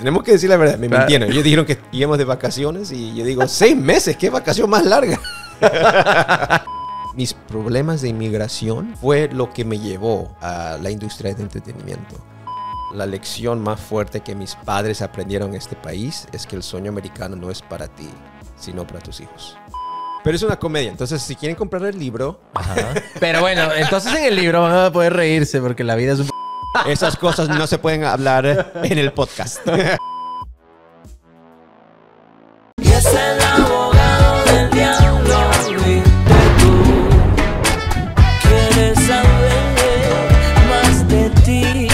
Tenemos que decir la verdad, me mintieron. Ellos dijeron que íbamos de vacaciones y yo digo, seis meses, qué vacación más larga. Mis problemas de inmigración fue lo que me llevó a la industria de entretenimiento. La lección más fuerte que mis padres aprendieron en este país es que el sueño americano no es para ti, sino para tus hijos. Pero es una comedia, entonces si quieren comprar el libro... Pero bueno, entonces en el libro van a poder reírse porque la vida es un... Esas cosas no se pueden hablar en el podcast. Y es el abogado del diablo, viste tú. Quieres saber más de ti.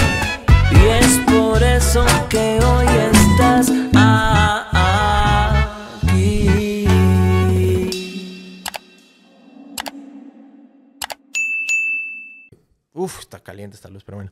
Y es por eso que hoy estás aquí. Uf, está caliente esta luz, pero bueno.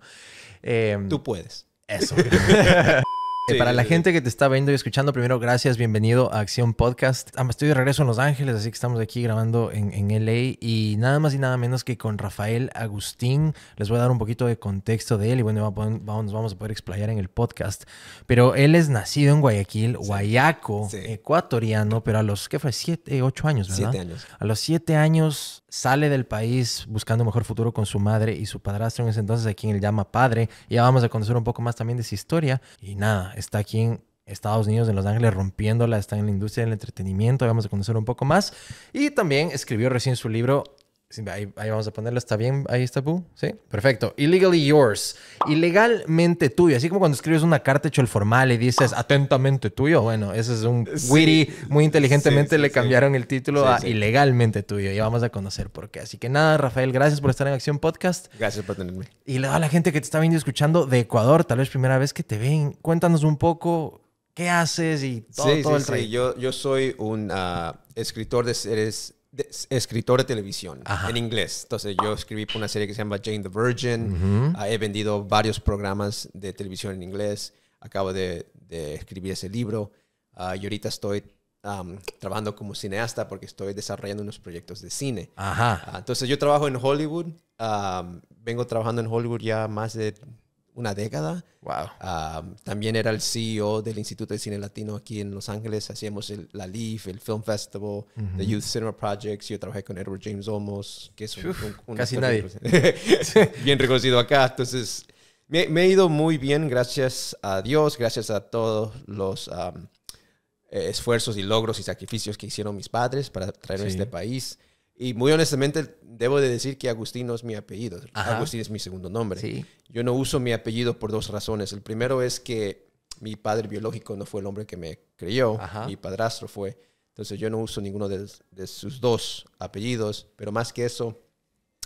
Eh, Tú puedes. Eso. Sí, Para la gente que te está viendo y escuchando, primero, gracias, bienvenido a Acción Podcast. Ah, Estoy de regreso en Los Ángeles, así que estamos aquí grabando en, en LA y nada más y nada menos que con Rafael Agustín. Les voy a dar un poquito de contexto de él y bueno, poder- vamos, vamos a poder explayar en el podcast. Pero él es nacido en Guayaquil, guayaco, Sí. ecuatoriano, pero a los, ¿qué fue? Siete, ocho años, ¿verdad? Siete años. A los siete años sale del país buscando un mejor futuro con su madre y su padrastro en ese entonces, a quien él llama padre. Y ya vamos a conocer un poco más también de su historia. Y nada, está aquí en Estados Unidos, en Los Ángeles, rompiéndola, está en la industria del entretenimiento. Vamos a conocer un poco más. Y también escribió recién su libro. Ahí, ahí vamos a ponerlo, ¿está bien? Ahí está, Pu. Sí, perfecto. Illegally yours. Ilegalmente tuyo. Así como cuando escribes una carta hecho el formal y dices atentamente tuyo. Bueno, ese es un Sí. witty, muy inteligentemente Sí, sí, le cambiaron el título a ilegalmente tuyo. Ya vamos a conocer por qué. Así que nada, Rafael, gracias por estar en Acción Podcast. Gracias por tenerme. Y le a la gente que te está viendo y escuchando de Ecuador, tal vez primera vez que te ven. Cuéntanos un poco qué haces y todo, todo sí, el sí. trayecto. Yo, yo soy un ah, escritor de series, de- escritor de televisión Ajá. en inglés. Entonces yo escribí una serie que se llama Jane the Virgin. Ah, he vendido varios programas de televisión en inglés. Acabo de, de escribir ese libro. Ah, y ahorita estoy trabajando como cineasta porque estoy desarrollando unos proyectos de cine. Ajá. Ah, entonces yo trabajo en Hollywood. am, vengo trabajando en Hollywood ya más de una década. Wow. Um, también era el CEO del Instituto de Cine Latino aquí en Los Ángeles. Hacíamos el, la LEAF, el Film Festival, the Youth Cinema Projects. Yo trabajé con Edward James Olmos, que es un, Uf, un- un casi nadie. bien reconocido- acá. Entonces, me, me ha ido muy bien, gracias a Dios, gracias a todos los um, esfuerzos y logros y sacrificios que hicieron mis padres para traerme a Sí. este país. Y muy honestamente, debo de decir que Agustín no es mi apellido. Ajá. Agustín es mi segundo nombre. Sí. Yo no uso mi apellido por dos razones. El primero es que mi padre biológico no fue el hombre que me crió, Ajá. mi padrastro fue. Entonces yo no uso ninguno de, de sus dos apellidos, pero más que eso,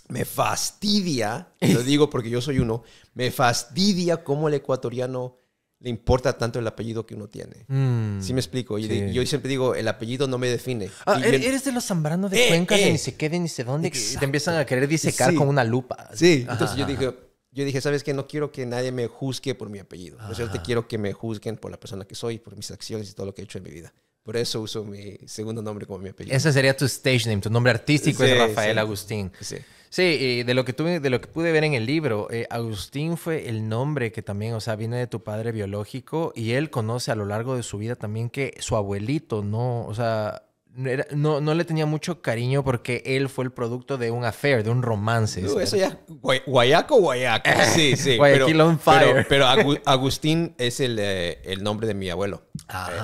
me fastidia, lo digo porque yo soy uno, me fastidia cómo el ecuatoriano le importa tanto el apellido que uno tiene. Mm. ¿Sí me explico? Y Sí. yo siempre digo, el apellido no me define. Ah, Y ¿eres yo- eres de los Zambrano de Eh, Cuenca, eh. ni sé qué, de ni sé dónde, que te empiezan a querer disecar Sí. con una lupa. Sí, Ajá, entonces yo ajá. dije, yo dije, ¿sabes qué? No quiero que nadie me juzgue por mi apellido. Yo solamente quiero que me juzguen por la persona que soy, por mis acciones y todo lo que he hecho en mi vida. Por eso uso mi segundo nombre como mi apellido. Ese sería tu stage name, tu nombre artístico Sí, es Rafael. Agustín. Sí. Sí, y de lo que tuve, de lo que pude ver en el libro, eh, Agustín fue el nombre que también, o sea, viene de tu padre biológico y él conoce a lo largo de su vida también que su abuelito no, o sea, no, era- no, no le tenía mucho cariño porque él fue el producto de un affair, de un romance. Eso ya, guay- guayaco, guayaco. Sí, sí. Guayaquil on fire. Pero, pero Agu- Agustín es el, eh, el nombre de mi abuelo.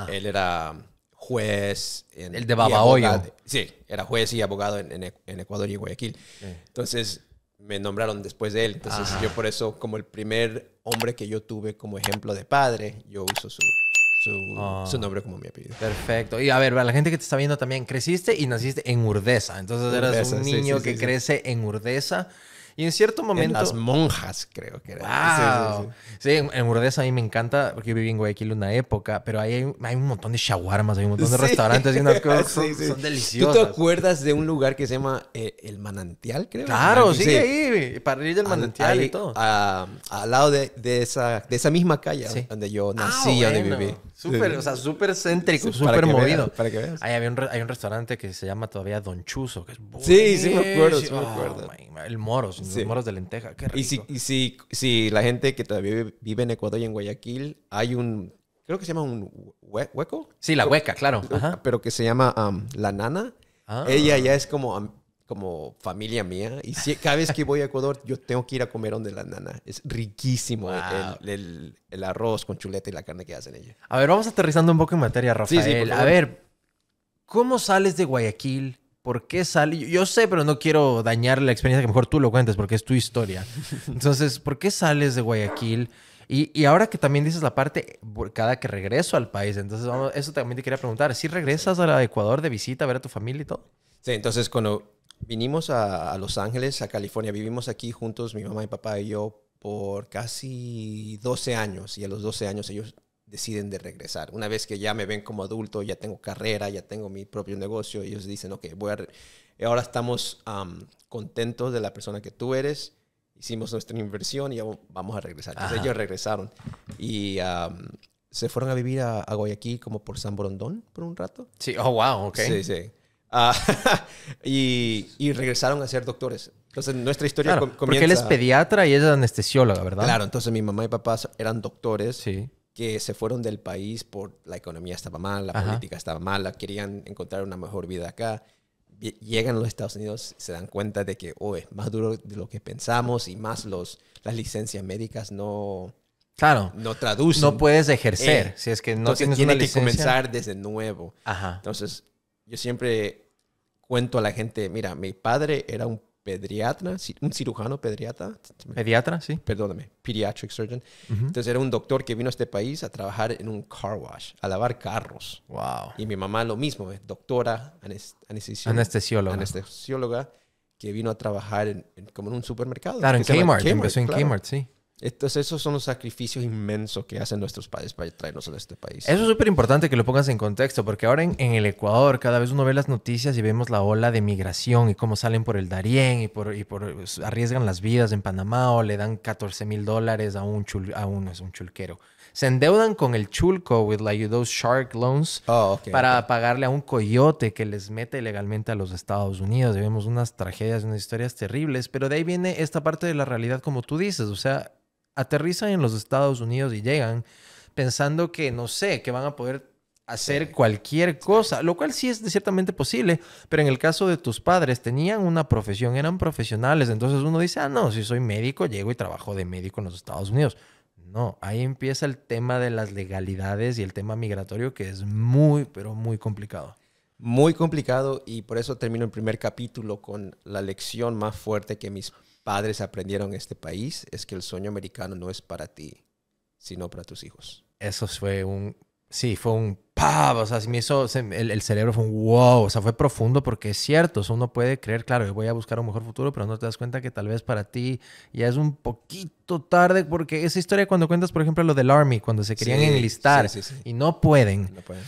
Eh, él era juez. en- El de Babahoyo. Sí, era juez y abogado en, en- en Ecuador y Guayaquil. Entonces me nombraron después de él. Entonces Ajá. yo por eso, como el primer hombre que yo tuve como ejemplo de padre, yo uso su, su, Ah. su nombre como mi apellido. Perfecto. Y a ver, la gente que te está viendo también, creciste y naciste en Urdesa. Entonces eras Urdesa, un niño sí, que sí, crece en Urdesa. Y en cierto En momento... las monjas, creo que era. Wow. Sí, sí, sí. Sí, en, en Urdesa a mí me encanta porque yo viví en Guayaquil una época, pero ahí hay, hay un montón de shawarmas, hay un montón de restaurantes y unas cosas son, son ¿Tú deliciosas. te acuerdas de un lugar que se llama eh, El Manantial, creo? Claro, Ah, sigue ahí, para ir del Al- manantial y todo. ah, al lado de, de esa, de esa misma calle donde yo Ah, nací, donde bueno. viví. Súper, Sí. o sea, súper céntrico, súper movido. veas, para que veas. Ahí había un, hay un restaurante que se llama todavía Don Chuzo, que es Sí, sí me acuerdo, sí me acuerdo. Oh, my- el moros, Sí. los moros de lenteja, qué rico. Y si, y si, si la gente que todavía vive, vive en Ecuador y en Guayaquil, hay un creo que se llama un hue- hueco. Sí, la hueca, claro. Ajá. Pero que se llama um, La Nana. Ah. Ella ya es como, como familia mía. Y si- cada vez que voy a Ecuador, yo tengo que ir a comer donde La Nana. Es riquísimo Wow. el, el- el arroz con chuleta y la carne que hacen ella. A ver, vamos aterrizando un poco en materia, Sí, Rafael. sí, a ver, ¿cómo sales de Guayaquil? ¿Por qué sales? Yo, sé, pero no quiero dañar la experiencia, que mejor tú lo cuentes porque es tu historia. Entonces, ¿por qué sales de Guayaquil? Y, y ahora que también dices la parte, cada que regreso al país, entonces vamos- eso también te quería preguntar. ¿Si regresas a Ecuador de visita a ver a tu familia y todo? Sí, entonces cuando vinimos a, a Los Ángeles, a California, vivimos aquí juntos, mi mamá y papá y yo, por casi 12 años. Y a los 12 años ellos deciden de regresar. Una vez que ya me ven como adulto, ya tengo carrera, ya tengo mi propio negocio, ellos dicen, ok, voy a... Ahora estamos am, contentos de la persona que tú eres. Hicimos nuestra inversión y ya vamos a regresar. Entonces ellos regresaron y am, se fueron a vivir a, a Guayaquil como por San Borondón por un rato. Sí, oh, wow, ok. Sí, sí. Ah, y, y regresaron a ser doctores. Entonces, nuestra historia Claro, com- porque comienza... él es pediatra y ella es anestesióloga, ¿verdad? Claro, entonces mi mamá y papá eran doctores Sí. que se fueron del país por la economía estaba mal, la Ajá. política estaba mala, querían encontrar una mejor vida acá. Lle- Llegan a los Estados Unidos, se dan cuenta de que, oh, es más duro de lo que pensamos y más los, las licencias médicas no, Claro. no traducen. No puedes ejercer Eh, si es que no Entonces tienes tiene una que licencia. comenzar desde nuevo. Ajá. Entonces, yo siempre cuento a la gente, mira, mi padre era un pediatra, un cirujano pediatra, Pediatra, sí. perdóname, pediatric surgeon. Entonces era un doctor que vino a este país a trabajar en un car wash, a lavar carros. Wow. Y mi mamá lo mismo, es doctora, anes- anestesio- Anestesióloga. anestesióloga, que vino a trabajar en, en- como en un supermercado. Claro, en Kmart. Empezó en claro. Kmart, sí. Entonces esos son los sacrificios inmensos que hacen nuestros padres para traernos a este país. Eso es súper importante que lo pongas en contexto, porque ahora en, en el Ecuador cada vez uno ve las noticias y vemos la ola de migración y cómo salen por el Darién y por, y por arriesgan las vidas en Panamá o le dan 14 mil dólares a un chul, a un, es un chulquero. Se endeudan con el chulco with like those shark loans Oh, para pagarle a un coyote que les mete ilegalmente a los Estados Unidos. Y vemos unas tragedias, unas historias terribles, pero de ahí viene esta parte de la realidad como tú dices, o sea, aterrizan en los Estados Unidos y llegan pensando que, no sé, que van a poder hacer Sí. cualquier cosa, lo cual sí es ciertamente posible, pero en el caso de tus padres tenían una profesión, eran profesionales, entonces uno dice, ah, no, si soy médico, llego y trabajo de médico en los Estados Unidos. No, ahí empieza el tema de las legalidades y el tema migratorio que es muy, pero muy complicado. Muy complicado y por eso termino el primer capítulo con la lección más fuerte que mis padres aprendieron en este país, es que el sueño americano no es para ti, sino para tus hijos. Eso fue un, sí, fue un ¡pam! O sea, se me hizo, se- el, el cerebro fue un wow, o sea, fue profundo porque es cierto, o sea, uno puede creer, claro, voy a buscar un mejor futuro, pero no te das cuenta que tal vez para ti ya es un poquito tarde, porque esa historia cuando cuentas, por ejemplo, lo del Army, cuando se querían Sí, enlistar sí, sí. y no pueden, No pueden.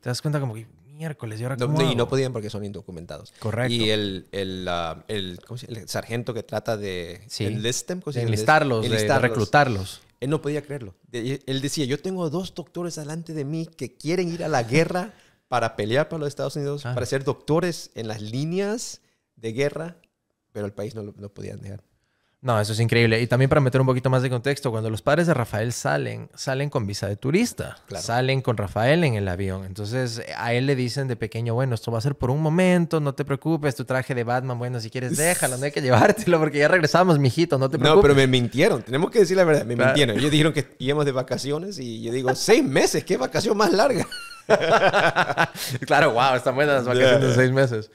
te das cuenta como que miércoles, ¿y ahora No, cómo no, y hago?". no podían porque son indocumentados. Correcto. Y el, el, ah, el, ¿cómo se el sargento que trata de Sí. enlist them, ¿cómo se de dice? enlistarlos, de- Enlistarlos. reclutarlos. Él no podía creerlo. Él decía, yo tengo dos doctores delante de mí que quieren ir a la guerra para pelear para los Estados Unidos, Ah. para ser doctores en las líneas de guerra, pero el país no lo no podían dejar. No, eso es increíble. Y también para meter un poquito más de contexto, cuando los padres de Rafael salen, salen con visa de turista. Claro. Salen con Rafael en el avión. Entonces a él le dicen de pequeño, bueno, esto va a ser por un momento, no te preocupes, tu traje de Batman, bueno, si quieres déjalo, no hay que llevártelo porque ya regresamos, mijito, no te preocupes. No, pero me mintieron. Tenemos que decir la verdad. Me Claro. mintieron. Ellos dijeron que íbamos de vacaciones y yo digo, seis meses. ¿Qué vacación más larga? claro, wow, están buenas las vacaciones de Yeah. seis meses.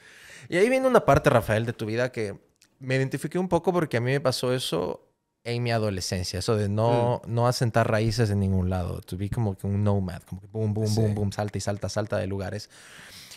Y ahí viene una parte, Rafael, de tu vida que me identifiqué un poco porque a mí me pasó eso en mi adolescencia, eso de no, Mm. no asentar raíces en ningún lado, to be como que un nomad, como que boom, boom, Sí. boom, boom, salta y salta, salta de lugares.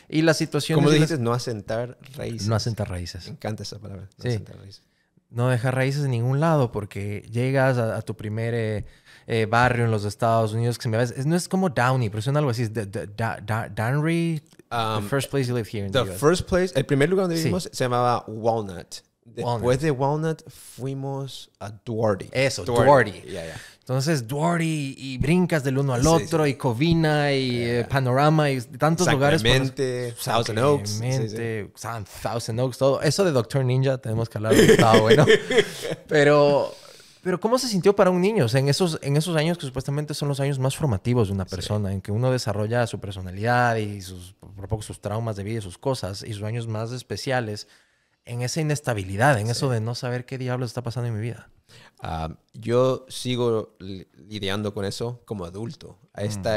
Y la situación Como es dijiste, no asentar raíces. no asentar Me raíces, encanta esa palabra. No Sí. asentar raíces. no dejar raíces en ningún lado porque llegas a, a tu primer eh, eh, barrio en los Estados Unidos que se me va- es- no es como Downey, pero suena algo así, es de- de- da- da- Danry, Um, the first place you live here in The the US. first place, el primer lugar donde Sí. vivimos se llamaba Walnut. Después Walnut. de Walnut fuimos a Duarte. Eso, Duarte. Ya, ya. Entonces, Duarte y, brincas del uno al Sí, otro, y Covina, y eh, Panorama, y tantos lugares. Sacramente, Thousand Oaks. sí, San- Thousand Oaks, todo. Eso de Doctor Ninja tenemos que hablar, estaba bueno. Pero Pero ¿cómo se sintió para un niño? O sea, en esos, en esos años que supuestamente son los años más formativos de una persona, en que uno desarrolla su personalidad y sus, por poco sus traumas de vida y sus cosas, y sus años más especiales, en esa inestabilidad, en eso de no saber qué diablos está pasando en mi vida. Ah, yo sigo li- lidiando con eso como adulto. A esta,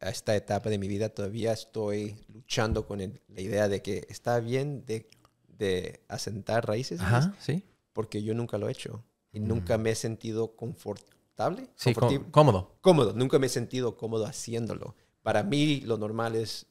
a esta etapa de mi vida todavía estoy luchando con el- la idea de que está bien de, de asentar raíces, Ajá, sí. porque yo nunca lo he hecho y nunca me he sentido confortable, Sí, conforti- cómodo. cómodo, nunca me he sentido cómodo haciéndolo. Para mí lo normal es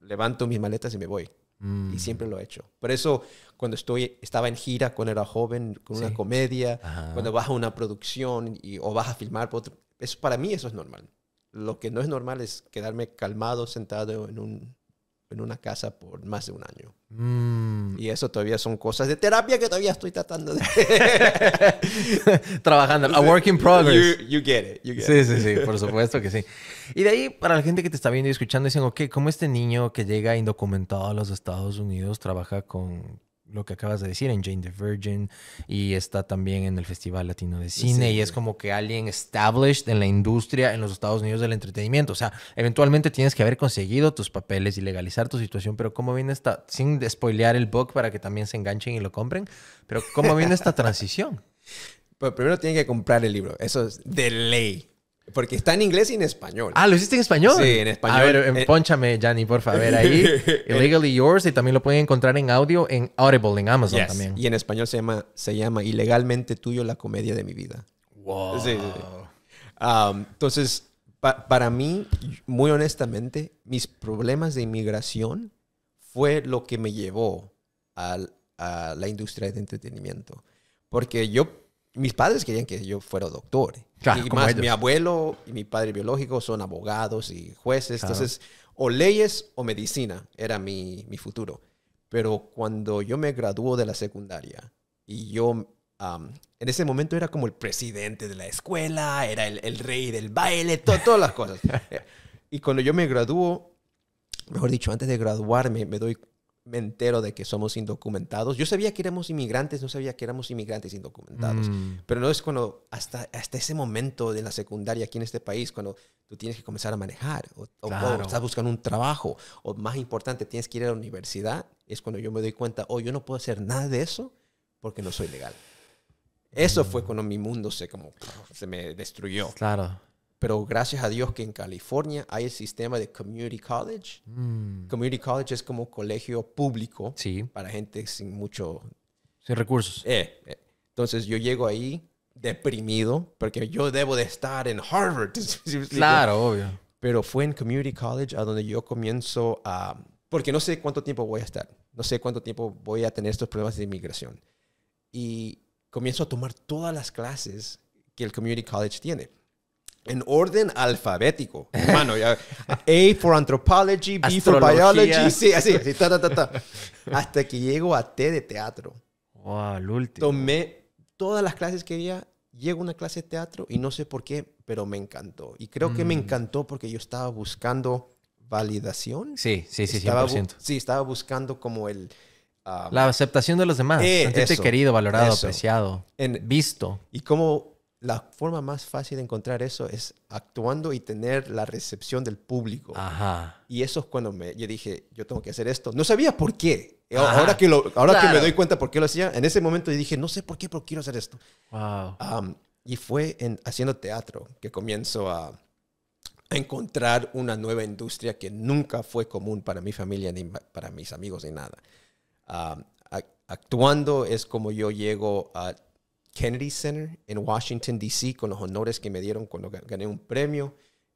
levanto mis maletas y me voy. Mm. Y siempre lo he hecho. Por eso, cuando estoy, estaba en gira cuando era joven, con una comedia, Ajá. cuando vas a una producción y, o vas a filmar, otro- eso, para mí eso es normal. Lo que no es normal es quedarme calmado, sentado en, un, en una casa por más de un año. Mm. Y eso todavía son cosas de terapia que todavía estoy tratando de... Trabajando. A work in progress. You, you get it. You get Sí, it. sí, sí, por supuesto que sí. Y de ahí, para la gente que te está viendo y escuchando, dicen, ok, como este niño que llega indocumentado a los Estados Unidos trabaja con lo que acabas de decir en Jane the Virgin y está también en el Festival Latino de Cine Sí. y es como que alguien established en la industria en los Estados Unidos del entretenimiento. O sea, eventualmente tienes que haber conseguido tus papeles y legalizar tu situación, pero ¿cómo viene esta, sin spoilear el book para que también se enganchen y lo compren, pero ¿cómo viene esta transición? Pero primero tienen que comprar el libro. Eso es de ley. Porque está en inglés y en español. Ah, ¿lo hiciste en español? Sí, en español. A ver, em, Eh, pónchame, Gianni, por favor. Ahí, Illegally Yours, y también lo pueden encontrar en audio en Audible, en Amazon Yes. también. Y en español se llama, se llama Ilegalmente Tuyo, la comedia de mi vida. Wow. Sí, sí, sí. Um, entonces, pa- para mí, muy honestamente, mis problemas de inmigración fue lo que me llevó al- a la industria de entretenimiento. Porque yo, mis padres querían que yo fuera doctor. Claro, y más ellos. mi abuelo y mi padre biológico son abogados y jueces. Claro. Entonces, o leyes o medicina era mi, mi futuro. Pero cuando yo me graduó de la secundaria y yo, um, en ese momento era como el presidente de la escuela, era el, el rey del baile, to- todas las cosas. Eh, y cuando yo me graduó, mejor dicho, antes de graduarme, me doy me entero de que somos indocumentados. Yo sabía que éramos inmigrantes, no sabía que éramos inmigrantes indocumentados. Mm. Pero no es cuando, hasta, hasta ese momento de la secundaria aquí en este país, cuando tú tienes que comenzar a manejar, o, o- o Claro. estás buscando un trabajo, o más importante, tienes que ir a la universidad, es cuando yo me doy cuenta, oh, yo no puedo hacer nada de eso porque no soy legal. Eso fue cuando mi mundo se, como, se me destruyó. Claro. Pero gracias a Dios que en California hay el sistema de Community College. Mm. Community College es como colegio público Sí, para gente sin mucho sin recursos. eh, eh. Entonces yo llego ahí deprimido porque yo debo de estar en Harvard. Claro, obvio. Pero fue en Community College a donde yo comienzo a... Porque no sé cuánto tiempo voy a estar. No sé cuánto tiempo voy a tener estos problemas de inmigración. Y comienzo a tomar todas las clases que el Community College tiene. En orden alfabético. Hermano, ya, A for Anthropology, B for. Biology. Sí, así, así, ta, ta, ta, ta. Hasta que llego a T de teatro Wow, el último. tomé todas las clases que había, llego a una clase de teatro y no sé por qué, pero me encantó. Y creo que me Mm. encantó porque yo estaba buscando validación. Sí, sí, sí, Estaba bu- 100%. sí, estaba buscando como el... ah, La aceptación de los demás. Eh, Sentirte querido, valorado, eso. apreciado, en- visto. y como la forma más fácil de encontrar eso es actuando y tener la recepción del público. Ajá. Y eso es cuando me, yo dije, yo tengo que hacer esto. No sabía por qué. Ajá. Ahora, que, lo, ahora que me doy cuenta por qué lo hacía, en ese momento yo dije, no sé por qué, pero quiero hacer esto. Wow. Um, y fue en, haciendo teatro que comienzo a, a encontrar una nueva industria que nunca fue común para mi familia ni para mis amigos ni nada. Um, a- actuando es como yo llego a Kennedy Center en Washington, D.C. con los honores que me dieron cuando ga- gané un premio.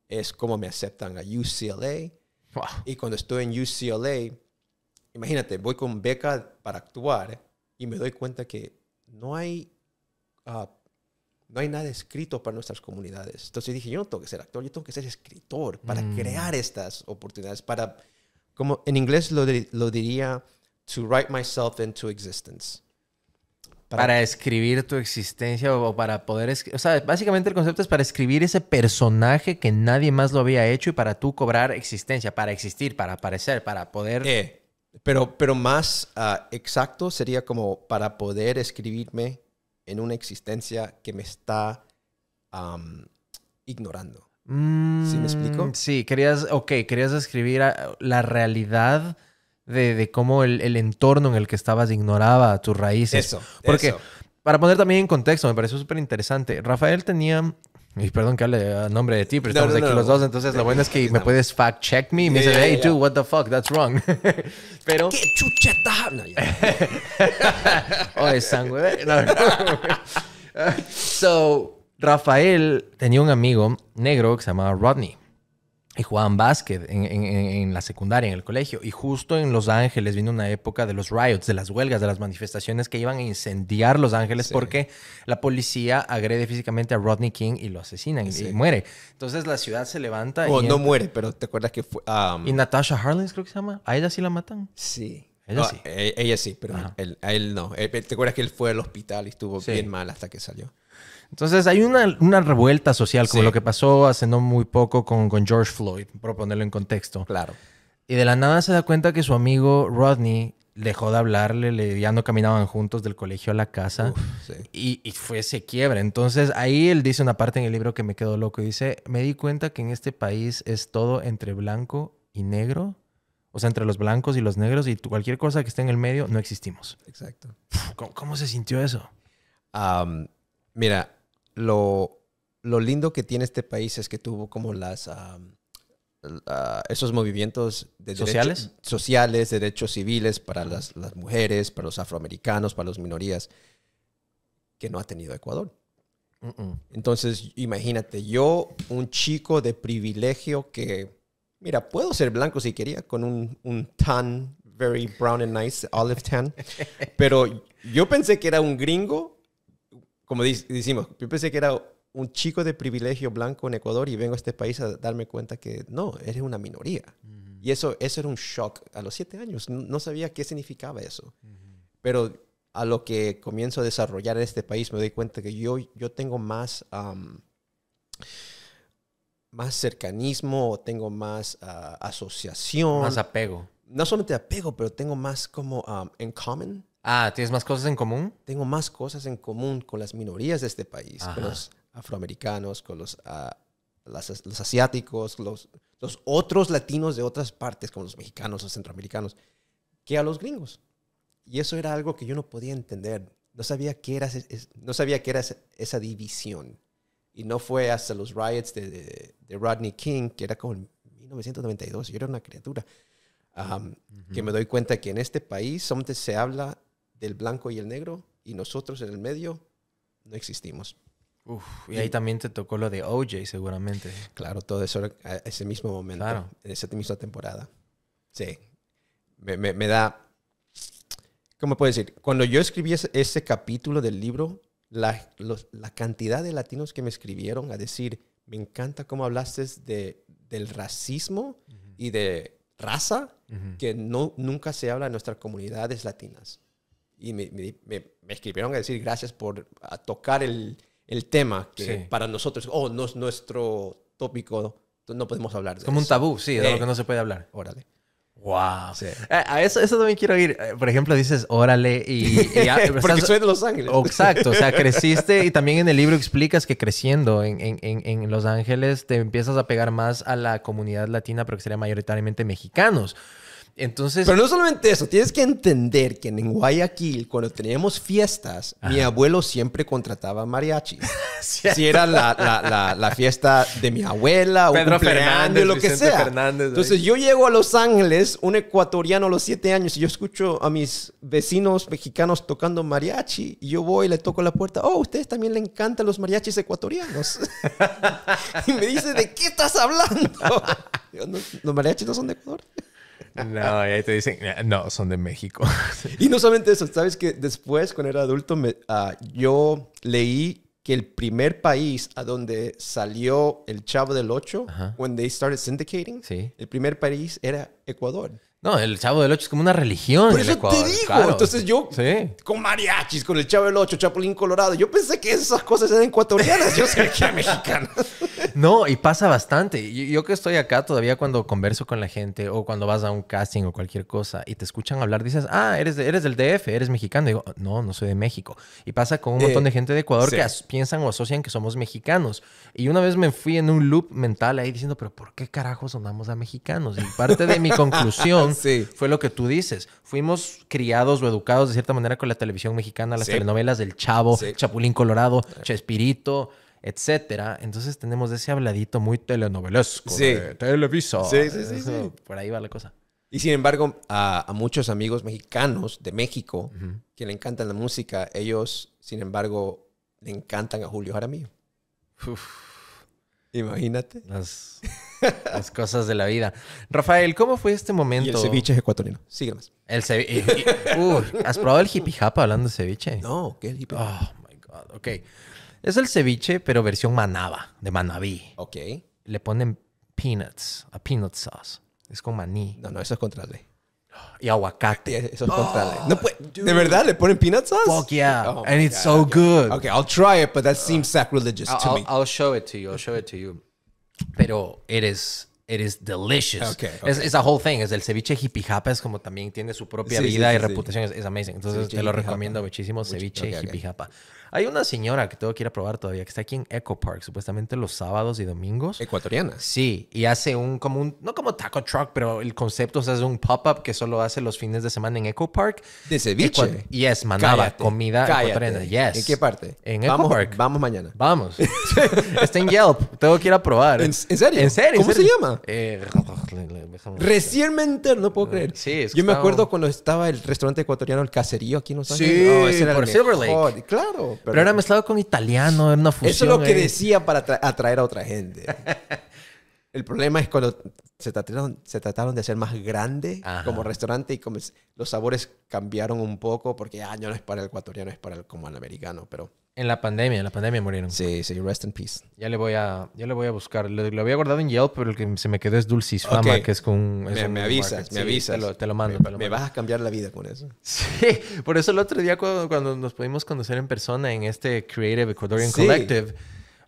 Es como me aceptan a UCLA. Wow. Y cuando estoy en UCLA, imagínate, voy con beca para actuar y me doy cuenta que no hay, ah, no hay nada escrito para nuestras comunidades. Entonces dije, yo no tengo que ser actor, yo tengo que ser escritor para Mm. crear estas oportunidades, para, como en inglés lo, di- lo diría, to write myself into existence. Para, escribir tu existencia o para poder... O sea, básicamente el concepto es para escribir ese personaje que nadie más lo había hecho y para tú cobrar existencia, para existir, para aparecer, para poder... Eh, pero, pero más ah, exacto sería como para poder escribirme en una existencia que me está ignorando. ¿Sí me explico? Mm, Sí, querías, ok, querías describir la realidad de, de cómo el, el entorno en el que estabas ignoraba tus raíces. Eso, Porque, eso. para poner también en contexto, me pareció súper interesante. Rafael tenía. Y perdón que hable a nombre de ti, pero No, estamos no, aquí los dos. Entonces, lo bueno es que me puedes fact check me y me Yeah, dices, yeah, hey, yeah. dude, what the fuck, that's wrong. pero. ¿Qué ya. Oye, sangre. No, no. so, Rafael tenía un amigo negro que se llamaba Rodney. Y jugaban básquet en, en- en- en la secundaria, en el colegio. Y justo en Los Ángeles vino una época de los riots, de las huelgas, de las manifestaciones que iban a incendiar Los Ángeles Sí. porque la policía agrede físicamente a Rodney King y lo asesinan y- Sí. y muere. Entonces la ciudad se levanta Oh, y, no muere, pero ¿te acuerdas que fue? am, y Natasha Harlins creo que se llama. A ella sí la matan. sí. Ella No, sí. e- ella sí, pero él, a él no. Eh, ¿Te acuerdas que él fue al hospital y estuvo bien mal hasta que salió? Entonces hay una, una revuelta social, como Sí. lo que pasó hace no muy poco con, con George Floyd, por ponerlo en contexto. Claro. Y de la nada se da cuenta que su amigo Rodney dejó de hablarle, le- ya no caminaban juntos del colegio a la casa. Uf, sí. Y, y fue ese quiebre. Entonces ahí él dice una parte en el libro que me quedó loco. Dice, me di cuenta que en este país es todo entre blanco y negro. O sea, entre los blancos y los negros y cualquier cosa que esté en el medio, no existimos. Exacto. ¿Cómo, cómo se sintió eso? Mira, lo, lo lindo que tiene este país es que tuvo como las la- esos movimientos de derecho- ¿Sociales? sociales, de derechos civiles para las, las mujeres, para los afroamericanos, para las minorías, que no ha tenido Ecuador. Entonces, imagínate, yo, un chico de privilegio que, mira, puedo ser blanco si quería, con un, un tan, very brown and nice, olive tan, pero yo pensé que era un gringo, como decimos, yo pensé que era un chico de privilegio blanco en Ecuador y vengo a este país a darme cuenta que no, eres una minoría. Y eso, eso era un shock a los siete años. No, sabía qué significaba eso. Pero a lo que comienzo a desarrollar en este país, me doy cuenta que yo, yo tengo más, am, más cercanismo, tengo más ah, asociación. Más apego. no solamente apego, pero tengo más como am, en common. Ah, ¿tienes más cosas en común? Tengo más cosas en común con las minorías de este país, Ajá. con los afroamericanos, con los, ah, las- los asiáticos, los, los otros latinos de otras partes, como los mexicanos, los centroamericanos, que a los gringos. Y eso era algo que yo no podía entender. No sabía qué era, no sabía qué era esa, división. Y no fue hasta los riots de, de- de Rodney King, que era como en 1992, yo era una criatura, um, que me doy cuenta que en este país solamente se habla del blanco y el negro y nosotros en el medio no existimos. Uf, y ahí también te tocó lo de OJ, seguramente. Claro, todo eso a ese mismo momento, Claro. en esa misma temporada. Sí. Me, me- me da. ¿Cómo puedo decir? Cuando yo escribí ese, ese capítulo del libro, la, los- la cantidad de latinos que me escribieron a decir, me encanta cómo hablaste de, del racismo y de raza Ujú. que no, nunca se habla en nuestras comunidades latinas. Y me, me- escribieron a decir gracias por a tocar el, el tema que Sí. para nosotros, oh, no es nuestro tópico, no podemos hablar de Es como un eso". tabú, sí, de Eh, lo que no se puede hablar. Órale. Wow. Sí. a eso, eso también quiero ir. Eh, Por ejemplo, dices órale y, y Porque estás- soy de Los Ángeles. Oh, Exacto, o sea, creciste y también en el libro explicas que creciendo en, en- en- en Los Ángeles te empiezas a pegar más a la comunidad latina, pero que sería mayoritariamente mexicanos. Entonces, Pero no solamente eso, tienes que entender que en Guayaquil, cuando teníamos fiestas, mi abuelo siempre contrataba mariachis. si era la, la- la- la fiesta de mi abuela, o un Pedro cumpleaños, Fernández, lo que Vicente sea. Fernández, Entonces yo llego a Los Ángeles, un ecuatoriano a los siete años, y yo escucho a mis vecinos mexicanos tocando mariachi, y yo voy y le toco la puerta, oh, a ustedes también le encantan los mariachis ecuatorianos. y me dice, ¿de qué estás hablando? Yo, "No, los mariachis no son de Ecuador. No, y ahí te dicen, "Eh, no, son de México. Y no solamente eso, sabes que después, cuando era adulto, me- ah, yo leí que el primer país a donde salió el Chavo del Ocho, Ajá. when they started syndicating, Sí. el primer país era Ecuador. No, el Chavo del Ocho es como una religión. Por en eso Ecuador, te digo. claro. Entonces yo, Sí. con mariachis, con el Chavo del Ocho, Chapulín Colorado, yo pensé que esas cosas eran ecuatorianas. Yo sé que eran mexicanas. No, y pasa bastante. Yo, yo que estoy acá todavía cuando converso con la gente o cuando vas a un casting o cualquier cosa y te escuchan hablar, dices, ah, eres, de- eres del DF, eres mexicano. digo, no, no soy de México. Y pasa con un montón Eh, de gente de Ecuador sí. que piensan o asocian que somos mexicanos. Y una vez me fui en un loop mental ahí diciendo, pero ¿por qué carajo sonamos a mexicanos? Y parte de mi conclusión Sí. fue lo que tú dices. Fuimos criados o educados de cierta manera con la televisión mexicana, las Sí. telenovelas del Chavo, Sí. Chapulín Colorado, Chespirito, etcétera. Entonces tenemos ese habladito muy telenovelesco Sí. de Televisa. Sí, sí, sí. Por ahí va la cosa. Y sin embargo, a, a muchos amigos mexicanos de México que le encantan la música, ellos, sin embargo, le encantan a Julio Jaramillo. Imagínate. Las, las cosas de la vida. Rafael, ¿cómo fue este momento? Y el ceviche es ecuatoriano. Sigue más. El ceviche. ¿Has probado el hippie japa hablando de ceviche? No, ¿qué es hippie? Oh, my God. Ok. Es el ceviche, pero versión manaba, de manabí. Ok. Le ponen peanuts, a peanut sauce. Es con maní. No, no, eso es contra ley. Y aguacate. Eso es contra ley. No puede- ¿De verdad le ponen peanut sauce? Fuck yeah. Oh And it's God, so okay. good. Okay, I'll try it, but that seems sacrilegious to I'll- me. I'll show it to you. I'll show it to you. Pero it is, it is delicious. Okay, okay. es a whole thing. Es el ceviche hippie japa. Es como también tiene su propia Sí, vida sí, y reputación. Es, amazing. Entonces Ceviche te lo recomiendo muchísimo. Ceviche ok, ok. Hay una señora que tengo que ir a probar todavía que está aquí en Echo Park, supuestamente los sábados y domingos. Ecuatoriana. Sí, y hace un como un, no como taco truck, pero el concepto o sea, es un pop-up que solo hace los fines de semana en Echo Park. De ceviche. Yes, Cállate, comida cállate. ecuatoriana. Yes. ¿En qué parte? En Echo vamos, Park. Vamos mañana. Vamos. Está en Yelp. Tengo que ir a probar. ¿En- en serio? ¿En serio? ¿Cómo en serio? se llama? Eh, déjame- Recientemente, no puedo creer. Sí, es Yo me acuerdo cuando estaba el restaurante ecuatoriano El Caserío aquí en Los Sí, Ángeles. Oh, ese era el por Silver mejor. Lake. Claro. Pero era mezclado con italiano, era una fusión. Eso es lo que decía para atra- atraer a otra gente. El problema es cuando se trataron, se trataron de hacer más grande Ajá. como restaurante y como los sabores cambiaron un poco porque ya no es para el ecuatoriano, es para el como el americano. Pero En la pandemia, en la pandemia murieron. sí, sí, rest in peace. Ya le voy a, ya le voy a buscar. Lo, lo había guardado en Yelp, pero el que se me quedó es Dulcis Fama, que es con. es Me, me avisas, me avisas. Te lo, te lo mando, Me, te lo me mando. vas a cambiar la vida con eso. Sí, por eso el otro día cuando, cuando nos pudimos conocer en persona en este Creative Ecuadorian Sí. Collective,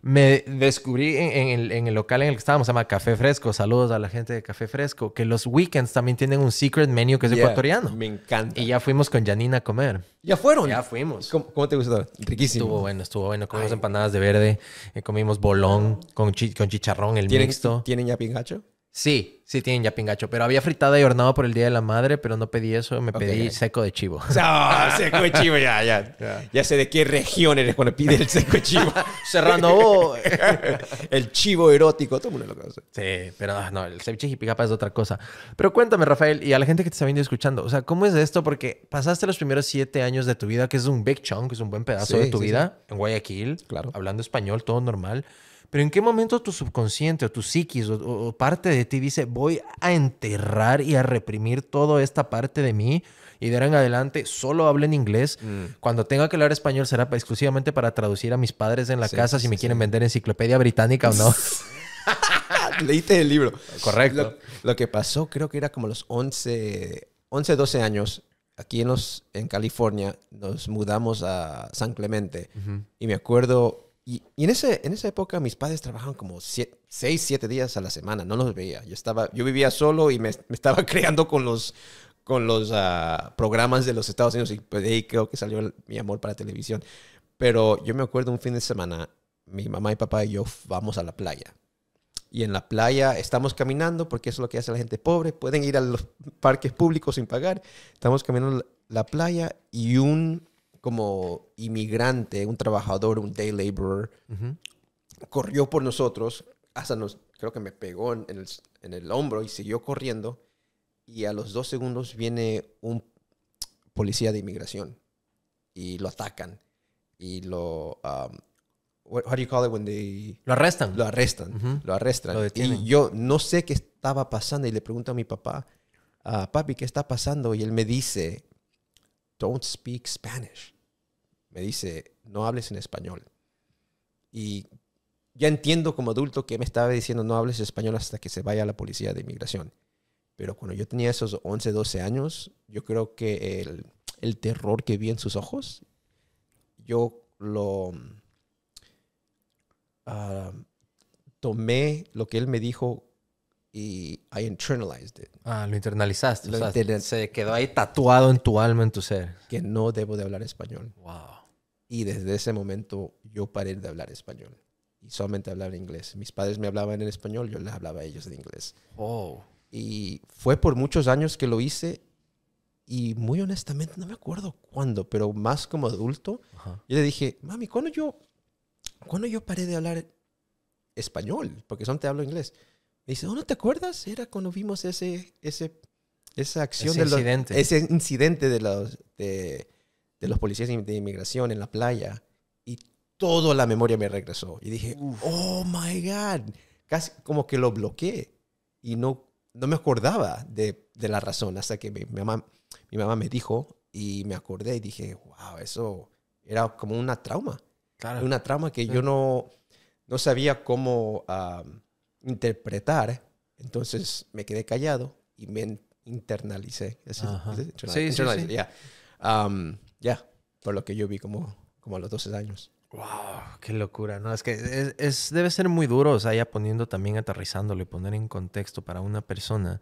me descubrí en, en el, en el local en el que estábamos, se llama Café Fresco, saludos a la gente de Café Fresco, que los weekends también tienen un secret menu que es Yeah, ecuatoriano. Me encanta. Y ya fuimos con Janina a comer. ¿Ya fueron? Ya fuimos. ¿Cómo, cómo te gustó? Riquísimo. Estuvo bueno, estuvo bueno. Comimos empanadas de verde, eh, comimos bolón con, chi- con chicharrón, el ¿Tienen, mixto. ¿Tienen ya pingacho? Sí, sí tienen ya pingacho, pero había fritada y hornado por el Día de la Madre, pero no pedí eso, me pedí seco de chivo. Ah, seco de chivo, ya, ya. Ya sé de qué región eres cuando pide el seco de chivo. Serrano. oh. el chivo erótico, todo el mundo lo conoce. Sí, pero ah, no, el ceviche jipicapa es otra cosa. Pero cuéntame, Rafael, y a la gente que te está viendo y escuchando, o sea, ¿cómo es esto? Porque pasaste los primeros siete años de tu vida, que es un big chunk, que es un buen pedazo Sí, de tu sí, vida, en Guayaquil, Claro. hablando español, todo normal. Pero ¿en qué momento tu subconsciente o tu psiquis o, o- o parte de ti dice, voy a enterrar y a reprimir toda esta parte de mí y de ahora en adelante solo hablo en inglés? Mm. Cuando tenga que hablar español será exclusivamente para traducir a mis padres en la Sí, casa sí, si me sí, quieren vender enciclopedia británica o no. Leíste el libro. Correcto. Lo, lo que pasó, creo que era como los 11, 11 12 años. Aquí en, los, en California nos mudamos a San Clemente. Y me acuerdo. Y, y en, ese, en esa época mis padres trabajaban como 6, 7 días a la semana. No los veía. Yo, estaba, yo vivía solo y me, me estaba creando con los, con los ah, programas de los Estados Unidos. Y pues de ahí creo que salió el- mi amor para televisión. Pero yo me acuerdo un fin de semana, mi mamá y papá y yo vamos a la playa. Y en la playa estamos caminando, porque eso es lo que hace la gente pobre. Pueden ir a los parques públicos sin pagar. Estamos caminando la playa y un como inmigrante, un trabajador, un day laborer, corrió por nosotros, hasta nos, creo que me pegó en el, en el hombro y siguió corriendo. Y a los dos segundos viene un policía de inmigración y lo atacan. Y lo... um, what, how do you call it when they... Lo arrestan. Lo arrestan, Ujú. lo arrestan. Lo detienen. y yo no sé qué estaba pasando y le pregunto a mi papá, "Ah, papi, ¿qué está pasando? Y él me dice, don't speak Spanish. Me dice, no hables en español. Y ya entiendo como adulto que me estaba diciendo, no hables español hasta que se vaya la policía de inmigración. Pero cuando yo tenía esos 11, 12 años, yo creo que el, el terror que vi en sus ojos, yo lo ah, tomé lo que él me dijo y I internalized it. Ah, lo internalizaste. Lo o sea, interna- se quedó ahí tatuado en tu alma, en tu ser. que no debo de hablar español. Wow. Y desde ese momento yo paré de hablar español y solamente hablaba inglés. Mis padres me hablaban en español, yo les hablaba a ellos en inglés. Oh. Y fue por muchos años que lo hice y muy honestamente no me acuerdo cuándo, pero más como adulto, Ajá. yo le dije, mami, ¿cuándo yo, ¿cuándo yo paré de hablar español? Porque solamente hablo inglés. Me dice, ¿oh, no te acuerdas? Era cuando vimos ese, ese, esa acción Ese de los- incidente. ese incidente de los, de, de los policías de inmigración en la playa. Y toda la memoria me regresó. Y dije, oh my God. Casi como que lo bloqueé. Y no, no me acordaba de, de la razón hasta que mi, mi mamá, mi mamá me dijo y me acordé y dije, wow, eso era como una trauma. Claro. Una trauma que Sí. yo no, no sabía cómo ah, interpretar. Entonces me quedé callado y me in- internalicé. Sí, sí. yeah. Um, yeah, por lo que yo vi como, como a los 12 años. Wow, qué locura, ¿no? Es que es, es- debe ser muy duro, o sea, ya poniendo también, aterrizándolo y poner en contexto para una persona.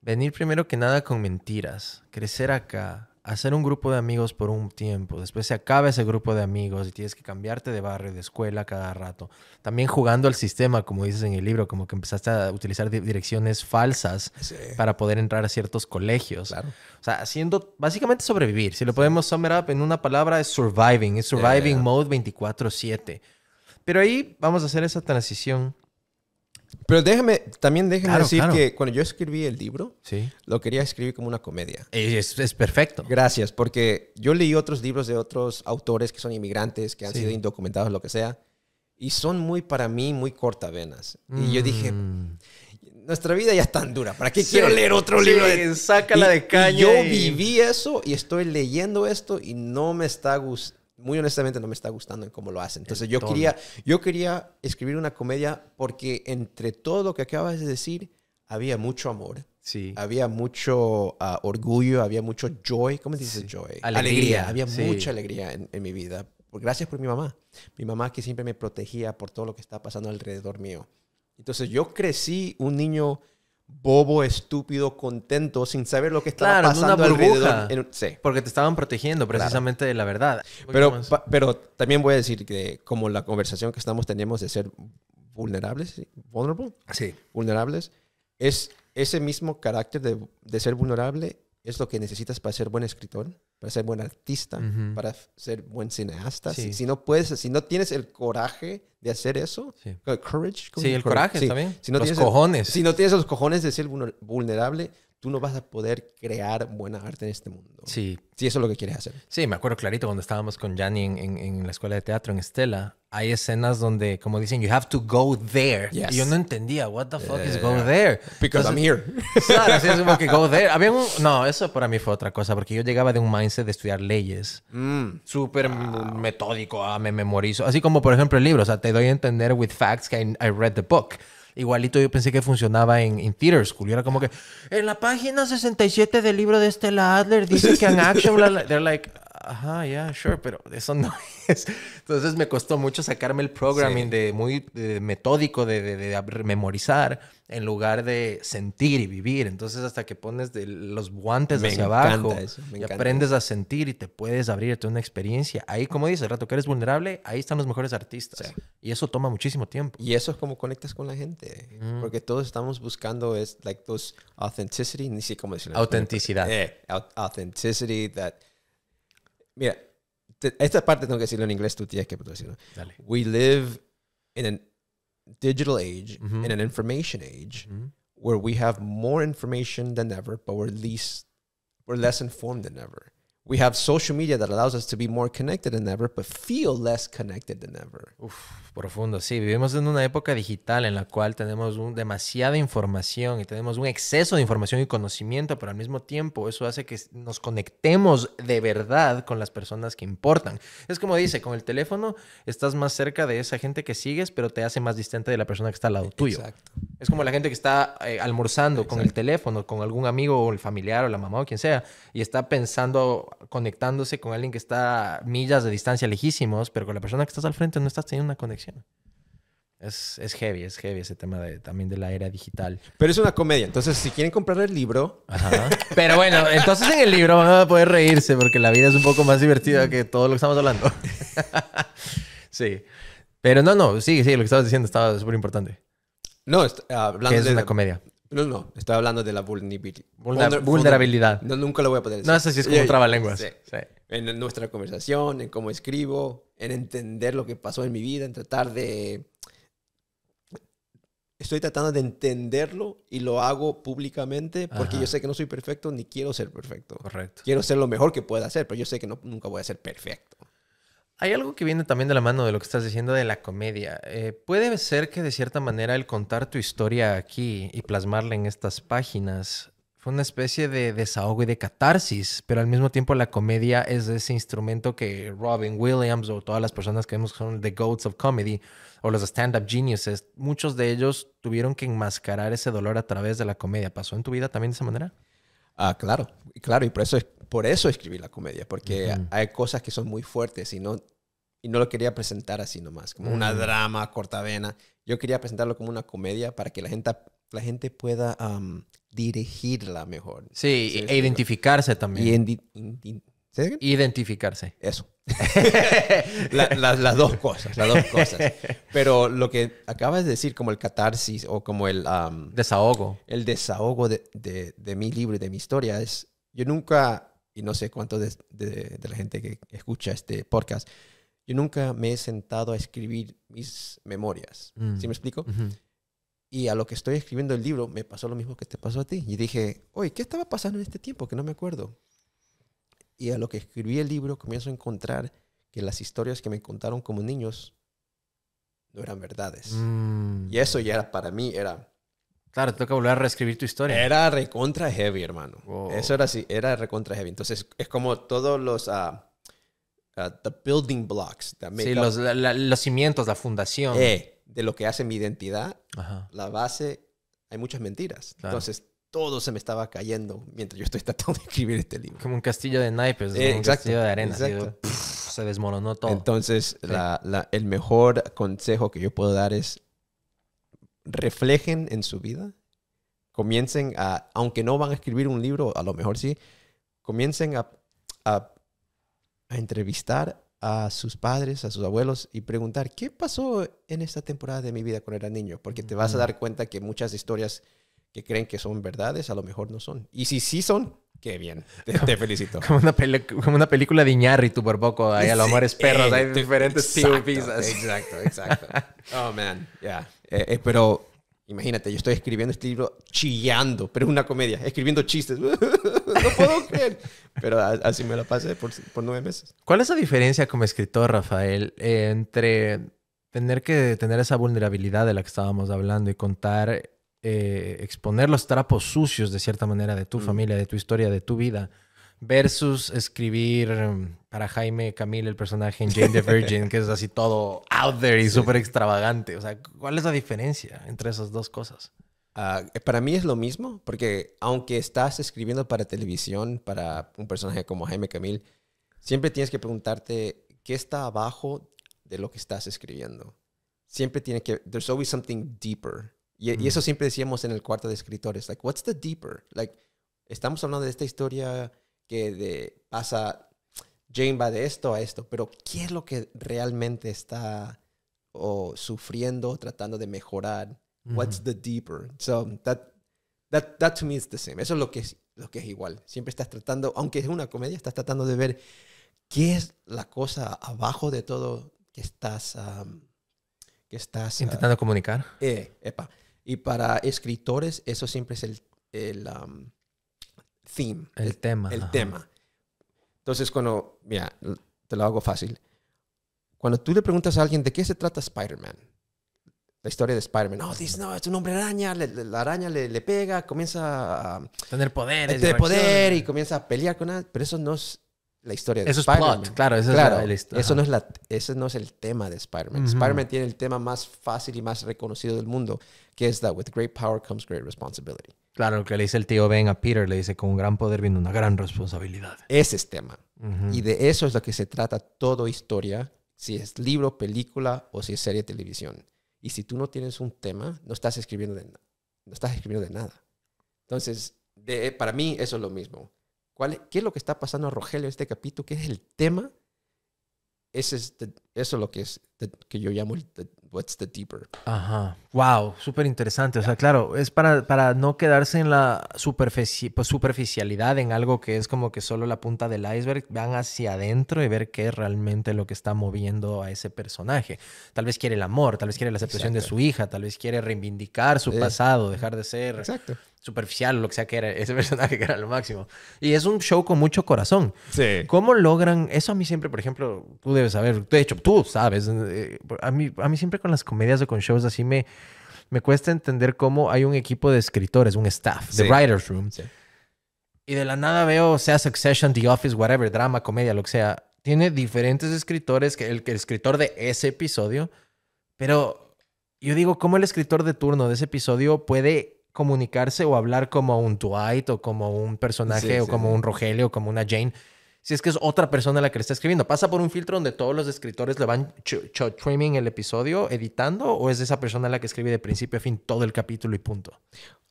Venir primero que nada con mentiras, crecer acá, hacer un grupo de amigos por un tiempo, después se acaba ese grupo de amigos y tienes que cambiarte de barrio, de escuela cada rato. También jugando al sistema, como dices en el libro, como que empezaste a utilizar di- direcciones falsas para poder entrar a ciertos colegios. Claro. O sea, haciendo básicamente sobrevivir. Si lo podemos sum it up en una palabra, es surviving. Es surviving Yeah. mode 24-7. Pero ahí vamos a hacer esa transición. Pero déjame, también déjame Claro, decir claro. que cuando yo escribí el libro, Sí. lo quería escribir como una comedia. Es, es perfecto. Gracias, porque yo leí otros libros de otros autores que son inmigrantes, que han Sí. sido indocumentados, lo que sea, y son muy, para mí, muy cortavenas. Y yo dije, Mm. nuestra vida ya es tan dura, ¿para qué Sí. quiero leer otro libro? De... sácala Y- de y caña yo y- viví eso y estoy leyendo esto y no me está gustando. Muy honestamente no me está gustando en cómo lo hacen. Entonces yo quería, yo quería escribir una comedia porque entre todo lo que acabas de decir había mucho amor, Sí. había mucho ah, orgullo, había mucho joy. ¿Cómo dices Sí. joy? Alegría, Había sí. mucha alegría en, en mi vida. Gracias por mi mamá. Mi mamá que siempre me protegía por todo lo que está pasando alrededor mío. Entonces yo crecí un niño bobo, estúpido, contento, sin saber lo que estaba Claro, en una pasando burbuja. alrededor. En- sí. Porque te estaban protegiendo precisamente de la verdad. Pero, pa- pero también voy a decir que como la conversación que estamos teniendo de ser vulnerables, vulnerable, Sí. vulnerables, es ese mismo carácter de, de ser vulnerable es lo que necesitas para ser buen escritor, para ser buen artista, para ser buen cineasta. Sí. Si, si no puedes, si no tienes el coraje de hacer eso, Sí. uh, courage, ¿cómo Sí, el coraje Sí. también. Si no los tienes el- cojones. Si no tienes los cojones de ser vulner- vulnerable, tú no vas a poder crear buena arte en este mundo. Sí, Si eso es lo que quieres hacer. Sí, me acuerdo clarito cuando estábamos con Yanni en, en- en la escuela de teatro en Estela. Hay escenas donde, como dicen, you have to go there. Yes. Y yo no entendía, what the fuck is Yeah. go there? Because I'm here. Claro, así es como que go there. Había un... No, eso para mí fue otra cosa, porque yo llegaba de un mindset de estudiar leyes. Mm. Súper metódico, ah, me memorizo. Así como, por ejemplo, el libro. O sea, te doy a entender with facts que I, I read the book. Igualito yo pensé que funcionaba en, en theater school. Y era como que, en la página 67 del libro de Stella Adler dice que en action... bla, bla". They're like, ajá, yeah, sure, pero eso no es. Entonces me costó mucho sacarme el programming Sí. de muy de metódico de, de- de memorizar en lugar de sentir y vivir. Entonces hasta que pones de los guantes Me hacia abajo eso, me y encanta aprendes a sentir y te puedes abrirte una experiencia. Ahí, como dices, el rato que eres vulnerable, ahí están los mejores artistas. Sí. Y eso toma muchísimo tiempo. Y eso es como conectas con la gente. Mm. Porque todos estamos buscando es like those authenticity, ni sé cómo decirlo. Autenticidad. Eh, au- authenticity that... Mira, te- esta parte tengo que decirlo en inglés, tú tienes que decirlo. Dale. We live in a digital age, Ujú. in an information age, Ujú. where we have more information than ever, but we're least we're less informed than ever. We have social media that allows us to be more connected than ever, but feel less connected than ever. Uf, profundo. Sí, vivimos en una época digital en la cual tenemos un- demasiada información y tenemos un exceso de información y conocimiento, pero al mismo tiempo eso hace que nos conectemos de verdad con las personas que importan. Es como dice, con el teléfono estás más cerca de esa gente que sigues, pero te hace más distante de la persona que está al lado tuyo. Exacto. Es como la gente que está eh, almorzando con el teléfono, con algún amigo o el familiar o la mamá o quien sea, y está pensando, conectándose con alguien que está millas de distancia lejísimos, pero con la persona que estás al frente no estás teniendo una conexión. Es, es heavy, es heavy ese tema de, también de la era digital. Pero es una comedia. Entonces, si quieren comprar el libro, Ajá. Pero bueno, entonces en el libro van a poder reírse porque la vida es un poco más divertida que todo lo que estamos hablando. sí. Pero no, no, sí, sí, lo que estabas diciendo estaba súper importante. No, est- ah, hablando Que es de una la- comedia. No, no, estoy hablando de la vulnerabil- Vulner- vulner- vulnerabilidad. No, nunca lo voy a poder decir. No, eso sí es como un trabalenguas. sí. Sí. En nuestra conversación, en cómo escribo, en entender lo que pasó en mi vida, en tratar de... Estoy tratando de entenderlo y lo hago públicamente porque Ajá. yo sé que no soy perfecto ni quiero ser perfecto. Correcto. Quiero ser lo mejor que pueda hacer, pero yo sé que no, nunca voy a ser perfecto. Hay algo que viene también de la mano de lo que estás diciendo de la comedia. Eh, puede ser que de cierta manera el contar tu historia aquí y plasmarla en estas páginas fue una especie de desahogo y de catarsis, pero al mismo tiempo la comedia es ese instrumento que Robin Williams o todas las personas que vemos que son the goats of comedy o los stand-up geniuses, muchos de ellos tuvieron que enmascarar ese dolor a través de la comedia. ¿Pasó en tu vida también de esa manera? Ah, claro, claro, y por eso, es- por eso escribí la comedia, porque Ujú. hay cosas que son muy fuertes y no, y no lo quería presentar así nomás, como una Mm. drama cortavena. Yo quería presentarlo como una comedia para que la gente, la gente pueda am, dirigirla mejor. Sí, Sí, e identificarse también. Y indi- ¿sí? Identificarse. Eso. La- la- las dos cosas, las dos cosas. Pero lo que acabas de decir, como el catarsis o como el... am, Desahogo. el desahogo de, de- de mi libro y de mi historia es, yo nunca, y no sé cuánto de, de- de la gente que escucha este podcast, yo nunca me he sentado a escribir mis memorias. Mm. ¿Sí me explico? Y a lo que estoy escribiendo el libro me pasó lo mismo que te pasó a ti. Y dije, oye, ¿qué estaba pasando en este tiempo? Que no me acuerdo. Y a lo que escribí el libro comienzo a encontrar que las historias que me contaron como niños no eran verdades. Mm. Y eso ya era para mí, era, Claro, te toca volver a reescribir tu historia. Era recontra heavy, hermano. Wow. Eso era así, era recontra heavy. Entonces, es como todos los, ah, ah, the building blocks sí, los, la- la- los cimientos, la fundación. eh, de lo que hace mi identidad, Ajá. la base, hay muchas mentiras. Claro. Entonces, todo se me estaba cayendo mientras yo estoy tratando de escribir este libro. Como un castillo de naipes, Eh, como un exacto, castillo de arena. exacto. pff, se desmoronó todo. Entonces, la- la- el mejor consejo que yo puedo dar es reflejen en su vida, comiencen a, aunque no van a escribir un libro, a lo mejor sí, comiencen a, a- a entrevistar a sus padres, a sus abuelos y preguntar, ¿qué pasó en esta temporada de mi vida cuando era niño? Porque te vas a dar cuenta que muchas historias que creen que son verdades, a lo mejor no son. Y si sí son, qué bien, te, te felicito. Como una, pele- como una película de Iñárritu por poco. Ahí a los amores perros. Eh, hay te- diferentes exacto. Exacto, exacto. Oh, man, ya. Eh, eh, pero imagínate, yo estoy escribiendo este libro chillando, pero es una comedia, escribiendo chistes. no puedo creer. Pero así me la pasé por, por nueve meses. ¿Cuál es la diferencia como escritor, Rafael, eh, entre tener que tener esa vulnerabilidad de la que estábamos hablando y contar, eh, exponer los trapos sucios de cierta manera de tu Mm. familia, de tu historia, de tu vida, versus escribir mm, para Jaime Camil el personaje en Jane the Virgin, que es así todo out there y súper extravagante? O sea, ¿cuál es la diferencia entre esas dos cosas? Ah, para mí es lo mismo, porque aunque estás escribiendo para televisión, para un personaje como Jaime Camil, siempre tienes que preguntarte qué está abajo de lo que estás escribiendo. Siempre tiene que, there's always something deeper. Y, y eso siempre decíamos en el cuarto de escritores, like, what's the deeper? Like, estamos hablando de esta historia que de, pasa, Jane va de esto a esto, pero ¿qué es lo que realmente está o sufriendo, tratando de mejorar? What's the deeper? So that, that, that to me is the same. Eso es lo que es, lo que es igual. Siempre estás tratando, aunque es una comedia, estás tratando de ver qué es la cosa abajo de todo que estás, um, que estás uh, Intentando comunicar. eh, epa. Y para escritores, eso siempre es el, el um, theme. El tema, El ajá. tema. Entonces, cuando, mira, te lo hago fácil. Cuando tú le preguntas a alguien de qué se trata Spider-Man, la historia de Spider-Man, no, dice, no, es un hombre araña, le- le- la araña le, le pega, comienza a, Tener poderes. y tener poder y comienza a pelear con él, pero eso no es, la historia de Eso es Spider-Man. plot, claro, esa es Claro, la- la hist- eso no es la, ese no es el tema de Spider-Man. Ujú. Spider-Man tiene el tema más fácil y más reconocido del mundo, que es that with great power comes great responsibility. Claro, lo que le dice el tío Ben a Peter, le dice, con un gran poder viene una gran responsabilidad. Ese es tema. Ujú. Y de eso es lo que se trata toda historia, si es libro, película o si es serie de televisión. Y si tú no tienes un tema, no estás escribiendo de, no estás escribiendo de nada. Entonces, de- para mí eso es lo mismo. ¿Cuál, es- ¿Qué es lo que está pasando a Rogelio en este capítulo? ¿Qué es el tema? Ese es the- eso es lo que es the- que yo llamo el the- what's the deeper. Ajá. Wow, súper interesante. O sea, claro, es para, para no quedarse en la superfici- pues, superficialidad, en algo que es como que solo la punta del iceberg. Van hacia adentro y ver qué es realmente lo que está moviendo a ese personaje. Tal vez quiere el amor, tal vez quiere la aceptación de Exacto. su hija, tal vez quiere reivindicar su Sí. pasado, dejar de ser Exacto. Superficial o lo que sea que era ese personaje que era lo máximo. Y es un show con mucho corazón. Sí. ¿Cómo logran? Eso a mí siempre, por ejemplo, tú debes saber, de hecho, tú sabes, eh, a mí, a mí siempre con las comedias o con shows así me, me cuesta entender cómo hay un equipo de escritores, un staff, de Sí. writer's room, Sí. y de la nada veo, sea Succession, The Office, whatever, drama, comedia, lo que sea, tiene diferentes escritores que el, el escritor de ese episodio, pero yo digo, ¿cómo el escritor de turno de ese episodio puede comunicarse o hablar como un Dwight o como un personaje Sí, o sí, como sí. un Rogelio o como una Jane? Si es que es otra persona la que le está escribiendo, ¿pasa por un filtro donde todos los escritores le van trimming el episodio, editando, o es esa persona la que escribe de principio a fin todo el capítulo y punto?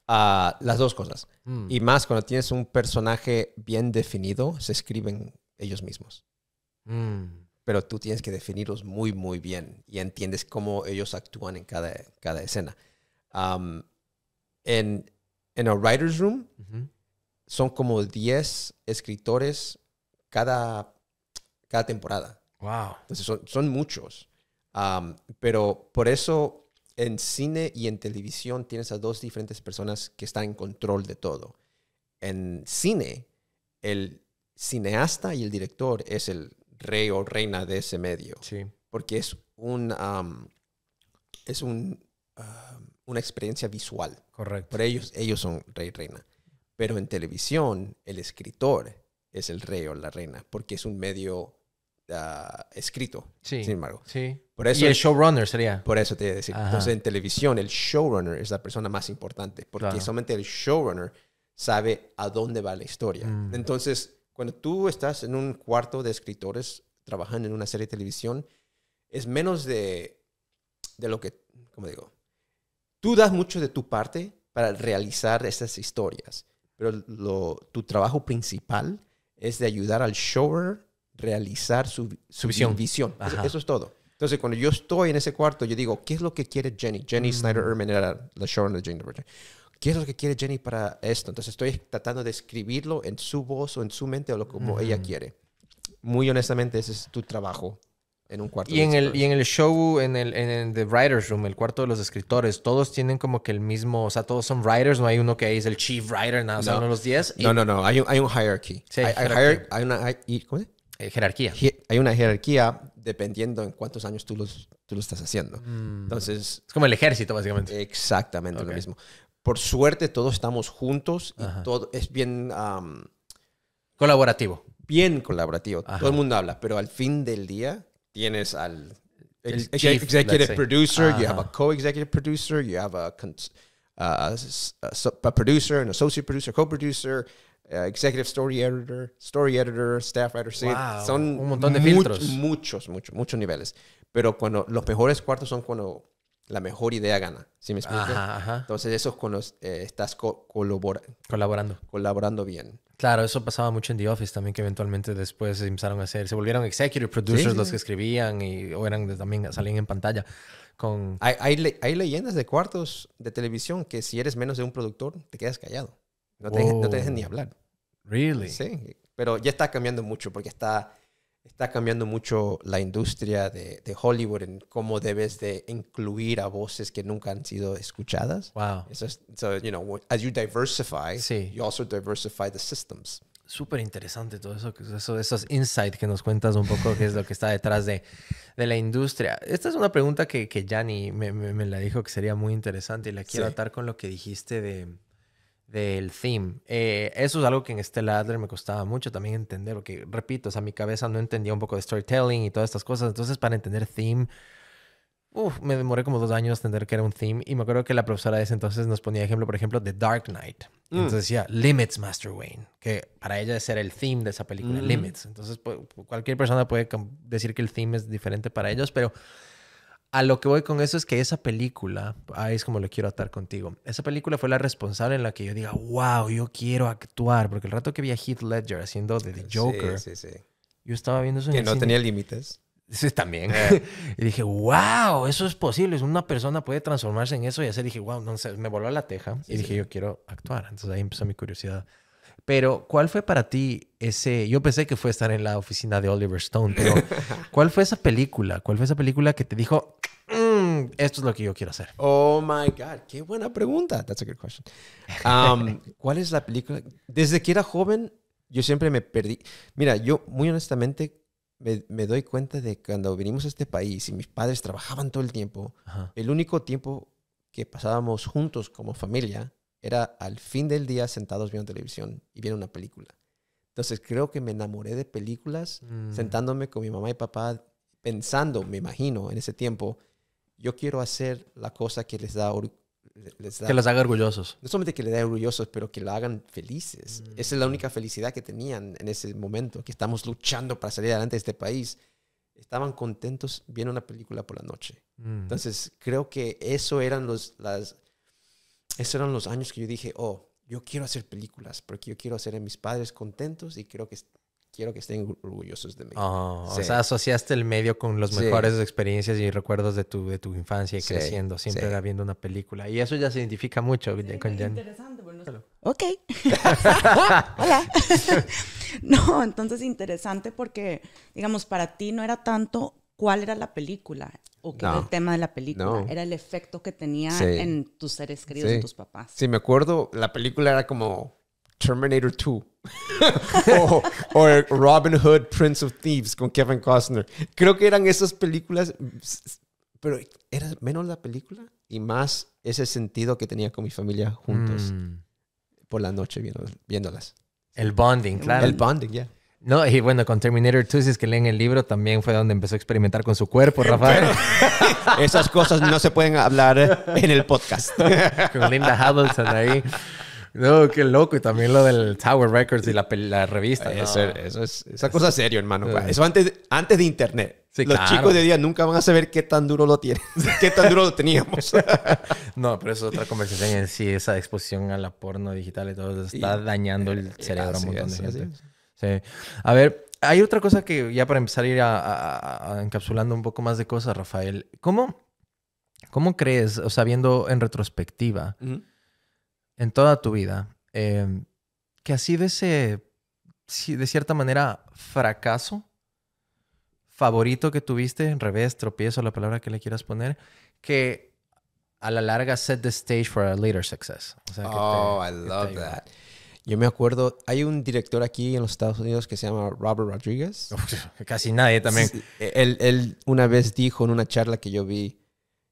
Ah, las dos cosas. Mm. Y más cuando tienes un personaje bien definido, se escriben ellos mismos. Mm. Pero tú tienes que definirlos muy, muy bien y entiendes cómo ellos actúan en cada, cada escena. En, en a writer's room son como 10 escritores cada, cada temporada. Wow. Entonces son, son muchos. Am, pero por eso en cine y en televisión tienes a dos diferentes personas que están en control de todo. En cine, el cineasta y el director es el rey o reina de ese medio. Sí. Porque es un am, es un, am, una experiencia visual. Correcto. Por ellos, ellos son rey y reina. Pero en televisión, el escritor es el rey o la reina, porque es un medio ah, escrito. Sí. Sin embargo, Sí. por eso, y el showrunner sería. por eso te iba a decir. Ajá. Entonces, en televisión, el showrunner es la persona más importante, porque Claro. solamente el showrunner sabe a dónde va la historia. Mm. Entonces, cuando tú estás en un cuarto de escritores trabajando en una serie de televisión, es menos de, de lo que, como digo, tú das mucho de tu parte para realizar estas historias, pero lo, tu trabajo principal es de ayudar al shower realizar su, su visión. visión. Eso, eso es todo. Entonces, cuando yo estoy en ese cuarto, yo digo, ¿qué es lo que quiere Jenny? Jenny Mm. Snyder Erman era la showrunner de Jane the Virgin. ¿Qué es lo que quiere Jenny para esto? Entonces, estoy tratando de escribirlo en su voz o en su mente o lo como ella Ujú. quiere. Muy honestamente, ese es tu trabajo en un cuarto Y de en, el, y en el show, en el, en el The Writer's Room, el cuarto de los escritores, todos tienen como que el mismo, o sea, todos son writers, no hay uno que es el chief writer, nada, o sea, No. uno de los 10. y- No, no, no. Hay un, hay un hierarchy. Sí, hay, hay jerarquía. hier- hay una, hay- ¿cómo dice? eh, jerarquía. Hay una jerarquía dependiendo en cuántos años tú, los, tú lo estás haciendo. Mm. Entonces, es como el ejército, básicamente. exactamente Ok. lo mismo. Por suerte, todos estamos juntos y Ajá. todo es bien, um, Colaborativo. bien colaborativo. Ajá. Todo el mundo habla, pero al fin del día tienes al El ex- chief, executive producer, you have a co-executive producer, you have a, uh, a producer, an associate producer, co-producer, uh, executive story editor, story editor, staff writer. Wow, son un montón de filtros. Muchos, muchos, muchos niveles. Pero cuando los mejores cuartos son cuando la mejor idea gana. ¿Sí me explico? Ajá, ajá. Entonces, eso es cuando eh, estás co- colabora- Colaborando. colaborando bien. Claro, eso pasaba mucho en The Office también, que eventualmente después se empezaron a hacer, se volvieron executive producers Sí, los que escribían y o eran también salían en pantalla con Hay, hay, le- hay leyendas de cuartos de televisión que si eres menos de un productor, te quedas callado. No te, dejan- no te dejan ni Wow. hablar. really. Sí, pero ya está cambiando mucho porque está, está cambiando mucho la industria de, de Hollywood en cómo debes de incluir a voces que nunca han sido escuchadas. Wow. Es, so, you know, as you diversify, Sí. you also diversify the systems. Súper interesante todo eso, eso, esos insights que nos cuentas un poco, qué es lo que está detrás de, de la industria. Esta es una pregunta que, que me, me- me la dijo que sería muy interesante y la quiero Sí. atar con lo que dijiste de, del theme. Eh, eso es algo que en Stella Adler me costaba mucho también entender, porque repito, o sea, mi cabeza no entendía un poco de storytelling y todas estas cosas. Entonces, para entender theme, uf, me demoré como dos años entender que era un theme. Y me acuerdo que la profesora de ese entonces nos ponía ejemplo, por ejemplo, de Dark Knight. Mm. Entonces decía Limits, Master Wayne, que para ella ese era el theme de esa película, Mm. Limits. Entonces, pu- cualquier persona puede decir que el theme es diferente para ellos, pero a lo que voy con eso es que esa película, ahí es como lo quiero atar contigo, esa película fue la responsable en la que yo diga, wow, yo quiero actuar, porque el rato que vi a Heath Ledger haciendo de The Joker, Sí, sí, sí. yo estaba viendo eso en Que el no cine. tenía límites. Sí, también. Eh. y dije, wow, eso es posible. Una persona puede transformarse en eso y hacer. Dije, wow, no sé, me voló a la teja. y dije, yo quiero actuar. Entonces ahí empezó mi curiosidad. Pero, ¿cuál fue para ti ese? Yo pensé que fue estar en la oficina de Oliver Stone, pero ¿cuál fue esa película? ¿Cuál fue esa película que te dijo, "Mm, esto es lo que yo quiero hacer? Oh my God, qué buena pregunta. That's a good question. Um, ¿Cuál es la película? Desde que era joven, yo siempre me perdí. Mira, yo muy honestamente me, me doy cuenta de que cuando venimos a este país y mis padres trabajaban todo el tiempo, Ajá. el único tiempo que pasábamos juntos como familia era al fin del día sentados viendo televisión y viendo una película. Entonces creo que me enamoré de películas Mm. sentándome con mi mamá y papá pensando, me imagino, en ese tiempo, yo quiero hacer la cosa que les da, les da Que los haga orgullosos. no solamente que le da orgullosos, pero que la hagan felices. Mm. Esa es la única felicidad que tenían en ese momento, que estamos luchando para salir adelante de este país. Estaban contentos viendo una película por la noche. Mm. Entonces, creo que eso eran los, las, esos eran los años que yo dije, oh, yo quiero hacer películas, porque yo quiero hacer a mis padres contentos y quiero que, quiero que estén orgullosos de mí. Oh, O sea, asociaste el medio con los Sí. mejores experiencias y recuerdos de tu, de tu infancia y Sí, creciendo. Siempre sí. era viendo una película. Y eso ya se identifica mucho con Jan. Interesante. bueno, Ok. Hola. no, entonces interesante porque, digamos, para ti no era tanto cuál era la película o qué era No. el tema de la película, No. era el efecto que tenía Sí. en tus seres queridos, Sí. en tus papás. Sí, me acuerdo, la película era como Terminator 2. o, o Robin Hood, Prince of Thieves con Kevin Costner. Creo que eran esas películas, pero era menos la película y más ese sentido que tenía con mi familia juntos Mm. por la noche viendo- viéndolas. El bonding, claro. El bonding, ya. No, y bueno, con Terminator 2, si es que leen el libro, también fue donde empezó a experimentar con su cuerpo, Rafael. Esas cosas no se pueden hablar en el podcast. con Linda Hamilton ahí. No, qué loco. Y también lo del Tower Records y la, revista. ¿no? Eso, eso es esa cosa serio, hermano. Sí. Eso antes, de- antes de internet. Sí, Los claro. chicos de día nunca van a saber qué tan duro lo tienen, qué tan duro lo teníamos. No, pero eso es otra conversación en sí. Esa exposición a la porno digital y todo eso está Y- dañando el cerebro a un Así montón es, de así gente. es. Sí. A ver, hay otra cosa que ya para empezar a ir a, a- a- a encapsulando un poco más de cosas, Rafael. ¿Cómo, cómo crees, o sea, viendo en retrospectiva, en toda tu vida, eh, que ha sido ese, de cierta manera, fracaso favorito que tuviste, en revés, tropiezo, la palabra que le quieras poner, que a la larga set the stage for a later success? O sea, que te- Oh, I love that. Yo me acuerdo, hay un director aquí en los Estados Unidos que se llama Robert Rodriguez. Casi nadie también. Él, él una vez dijo en una charla que yo vi,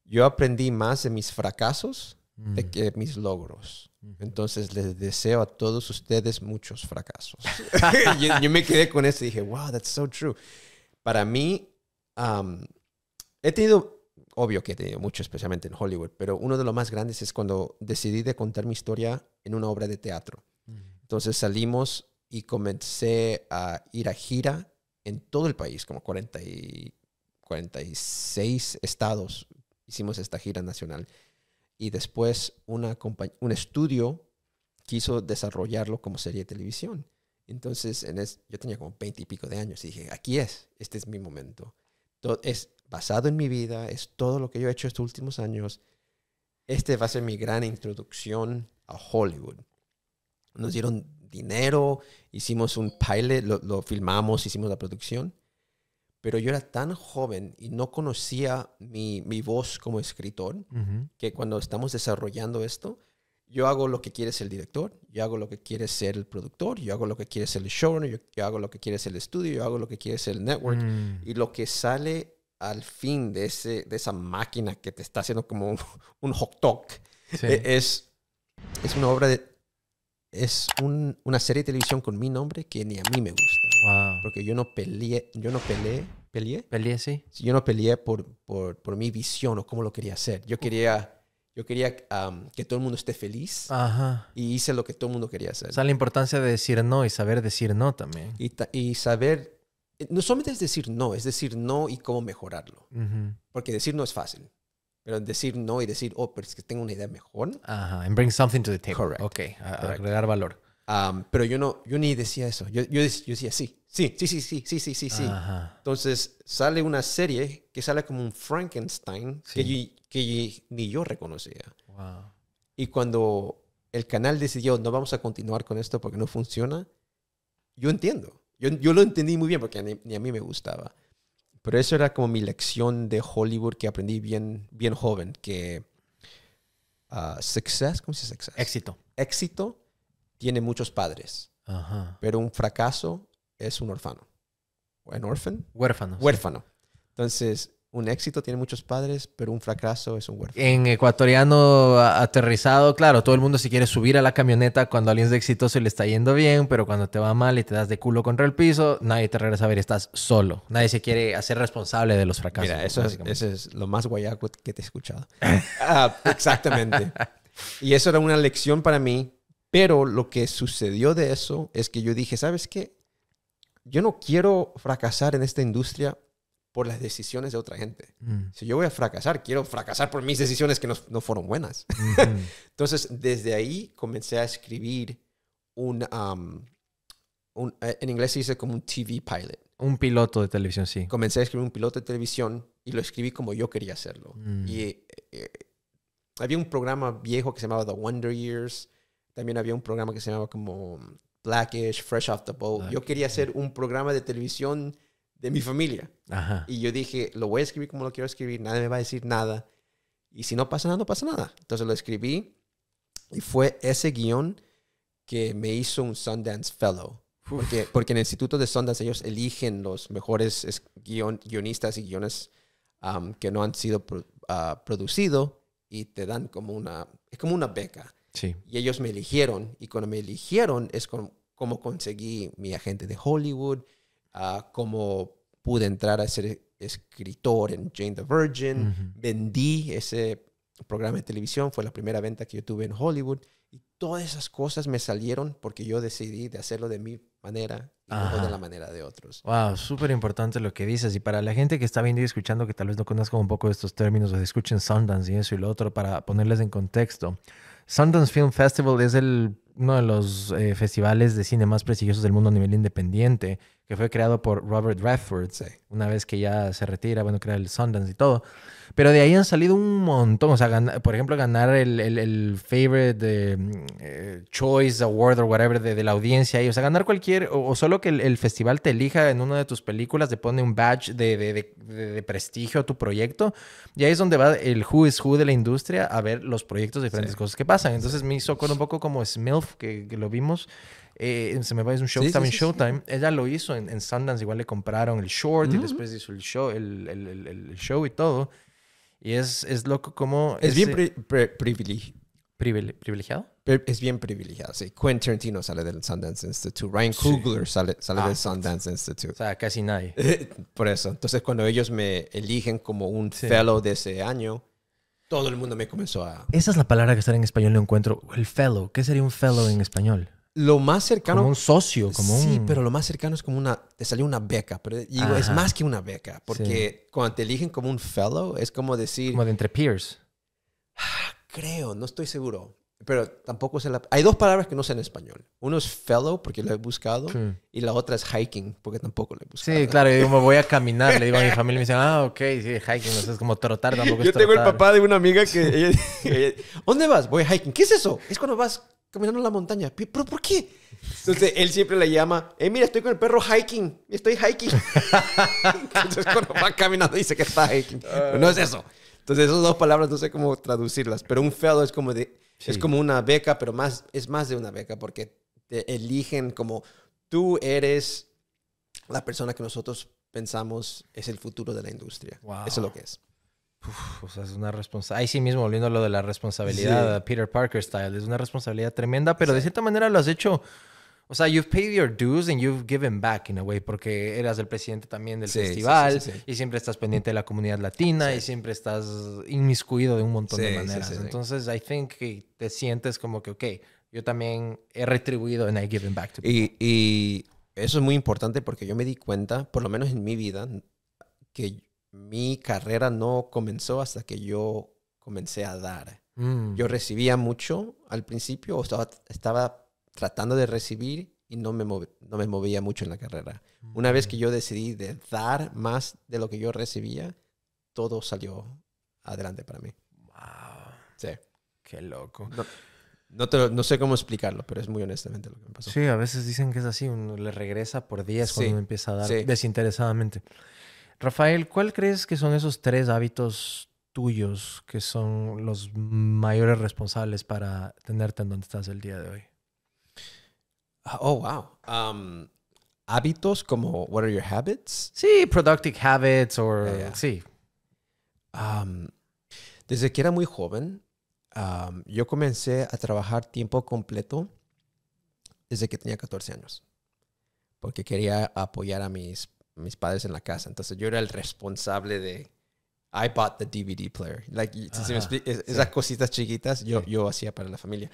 yo aprendí más de mis fracasos de Mm. que mis logros. Entonces les deseo a todos ustedes muchos fracasos. yo, yo me quedé con eso y dije, wow, that's so true. Para mí, um, he tenido, obvio que he tenido mucho, especialmente en Hollywood, pero uno de los más grandes es cuando decidí de contar mi historia en una obra de teatro. Entonces salimos y comencé a ir a gira en todo el país, como 40 y 46 estados. Hicimos esta gira nacional. Y después una un estudio quiso desarrollarlo como serie de televisión. Entonces en es- yo tenía como 20 y pico de años y dije, aquí es, este es mi momento. To- es basado en mi vida, es todo lo que yo he hecho estos últimos años. Este va a ser mi gran introducción a Hollywood nos dieron dinero, hicimos un pilot, lo, lo filmamos, hicimos la producción. Pero yo era tan joven y no conocía mi, mi voz como escritor que cuando estamos desarrollando esto, yo hago lo que quiere ser el director, yo hago lo que quiere ser el productor, yo hago lo que quiere ser el showrunner, yo, yo hago lo que quiere ser el estudio, yo hago lo que quiere ser el network. Mm. Y lo que sale al fin de, ese, de esa máquina que te está haciendo como un, un hot dog Sí. e- es, es una obra de, es un- una serie de televisión con mi nombre que ni a mí me gusta. Wow. Porque yo no peleé, yo no peleé, peleé. Peleé, sí. Yo no peleé por, por, por mi visión o cómo lo quería hacer. Yo quería, yo quería que todo el mundo esté feliz Ajá. y hice lo que todo el mundo quería hacer. O sea, la importancia de decir no y saber decir no también. Y, ta- y saber, eh, no solamente es decir no, es decir no y cómo mejorarlo. Porque decir no es fácil. Pero decir no y decir, oh, pero es que tengo una idea mejor. Ajá. And bring something to the table. Correct. Ok. a- Correct. agregar valor. Am, pero yo no, yo ni decía eso. Yo, yo, dec- yo decía sí, sí, sí, sí, sí, sí, sí, sí, sí. Entonces sale una serie que sale como un Frankenstein que, Sí. que yo- ni yo reconocía. Wow. Y cuando el canal decidió no vamos a continuar con esto porque no funciona, yo entiendo. Yo, yo lo entendí muy bien porque ni, ni a mí me gustaba. Pero eso era como mi lección de Hollywood que aprendí bien, bien joven, que ah, success, ¿cómo se dice success? Éxito. Éxito tiene muchos padres, Ajá. pero un fracaso es un orfano. ¿Un orphan? Huérfanos. Huérfano. Entonces, un éxito tiene muchos padres, pero un fracaso es un huérfano. En ecuatoriano aterrizado, claro, todo el mundo se quiere subir a la camioneta cuando alguien es exitoso y le está yendo bien, pero cuando te va mal y te das de culo contra el piso, nadie te regresa a ver, estás solo. Nadie se quiere hacer responsable de los fracasos. Mira, eso es, básicamente. eso es lo más guayaco que te he escuchado. Ah, exactamente. Y eso era una lección para mí, pero lo que sucedió de eso es que yo dije, ¿sabes qué? Yo no quiero fracasar en esta industria por las decisiones de otra gente. Mm. Si yo voy a fracasar, quiero fracasar por mis decisiones que no, no fueron buenas. Entonces, desde ahí comencé a escribir un, um, un- eh, en inglés se dice como un TV pilot. Un piloto de televisión, sí. Comencé a escribir un piloto de televisión y lo escribí como yo quería hacerlo. Mm. Y eh, eh, había un programa viejo que se llamaba The Wonder Years. También había un programa que se llamaba como Blackish, Fresh Off the Boat. Yo quería hacer un programa de televisión de mi familia. Ajá. Y yo dije, lo voy a escribir como lo quiero escribir, nadie me va a decir nada. Y si no pasa nada, no pasa nada. Entonces lo escribí y fue ese guion que me hizo un Sundance Fellow. Porque, porque en el Instituto de Sundance ellos eligen los mejores es- guion- guionistas y guiones um, que no han sido pro- ah, producidos y te dan como una, es como una beca. Sí. Y ellos me eligieron. Y cuando me eligieron es con- como conseguí mi agente de Hollywood, ah, cómo pude entrar a ser escritor en Jane the Virgin. Vendí ese programa de televisión, fue la primera venta que yo tuve en Hollywood. Y todas esas cosas me salieron porque yo decidí de hacerlo de mi manera y no de la manera de otros. Wow, súper importante lo que dices. Y para la gente que está viendo y escuchando, que tal vez no conozca un poco de estos términos, o escuchen Sundance y eso y lo otro, para ponerles en contexto. Sundance Film Festival es el, uno de los eh, festivales de cine más prestigiosos del mundo a nivel independiente, que fue creado por Robert Redford. Sí. Una vez que ya se retira, bueno, crea el Sundance y todo. Pero de ahí han salido un montón. O sea, gana- por ejemplo, ganar el, el, el favorite de, mm, eh, choice award o whatever de, de la audiencia. ahí. O sea, ganar cualquier, o, o solo que el, el festival te elija en una de tus películas, te pone un badge de, de, de- prestigio a tu proyecto. Y ahí es donde va el who is who de la industria a ver los proyectos, diferentes Sí. cosas que pasan. Entonces me hizo con un poco como Smilf, que, que lo vimos. Eh, se me va, es un show, Sí, estaba sí, en sí, sí. Showtime. Ella lo hizo en, en Sundance, igual le compraron el short y después hizo el show, el, el- el- el show y todo. Y es, es loco como... Es bien ese- pri- pri- privilegi- privile- privilegiado. pri- es bien privilegiado. Sí. Quentin Tarantino sale del Sundance Institute. Ryan. Coogler sale, sale Ah. del Sundance Institute. O sea, casi nadie. Por eso. Entonces, cuando ellos me eligen como un fellow de ese año, todo el mundo me comenzó a... Esa es la palabra que está en español no encuentro. El fellow. ¿Qué sería un fellow en español? Lo más cercano... Como un socio, como un... Sí, pero lo más cercano es como una... Te salió una beca, pero digo, es más que una beca, porque cuando te eligen como un fellow, es como decir... Como de entre peers. Creo, no estoy seguro. Pero tampoco sé la... Hay dos palabras que no sé en español. Uno es fellow, porque lo he buscado, Sí. y la otra es hiking, porque tampoco lo he buscado. Sí, claro, yo digo, me voy a caminar, le digo a mi familia, me dicen, ah, ok, sí, hiking, o sea, es como trotar, tampoco es Yo tengo el papá de una amiga que... ella- ella- ¿Dónde vas? Voy hiking. ¿Qué es eso? Es cuando vas caminando en la montaña. "Pi- ¿Pero por qué? Entonces él siempre le llama, eh, mira, estoy con el perro hiking. Estoy hiking. Entonces cuando va caminando dice que está hiking. Pero no es eso. Entonces esas dos palabras no sé cómo traducirlas. Pero un fellow es como de... Es Sí. como una beca, pero más, es más de una beca porque te eligen como tú eres la persona que nosotros pensamos es el futuro de la industria. Wow. Eso es lo que es. Uf, o sea, es una responsabilidad. Ahí sí mismo, volviendo a lo de la responsabilidad, Sí. Peter Parker style, es una responsabilidad tremenda, pero de cierta manera lo has hecho. O sea, you've paid your dues and you've given back in a way, porque eras el presidente también del Sí, festival sí, sí. y siempre estás pendiente de la comunidad latina y siempre estás inmiscuido de un montón de maneras. Entonces, I think que te sientes como que, ok, yo también he retribuido and I given back to people. Y, y eso es muy importante porque yo me di cuenta, por lo menos en mi vida, que mi carrera no comenzó hasta que yo comencé a dar. Mm. Yo recibía mucho al principio, o estaba, estaba tratando de recibir y no me, no me movía mucho en la carrera. Una vez que yo decidí de dar más de lo que yo recibía, todo salió adelante para mí. Wow, Sí. qué loco. No, no, te lo- no sé cómo explicarlo, pero es muy honestamente lo que me pasó. Sí, a veces dicen que es así, uno le regresa por días cuando Sí, uno empieza a dar sí. desinteresadamente. Rafael, ¿cuál crees que son esos tres hábitos tuyos que son los mayores responsables para tenerte en donde estás el día de hoy? Ah, Oh, wow. Um, hábitos como, what are your habits? Sí, productive habits o... Ya, ya. Sí. Um, desde que era muy joven, um, yo comencé a trabajar tiempo completo desde que tenía 14 años. Porque quería apoyar a mis, mis padres en la casa. Entonces yo era el responsable de... I bought the DVD player. Like, si me Esas cositas chiquitas yo, yo hacía para la familia.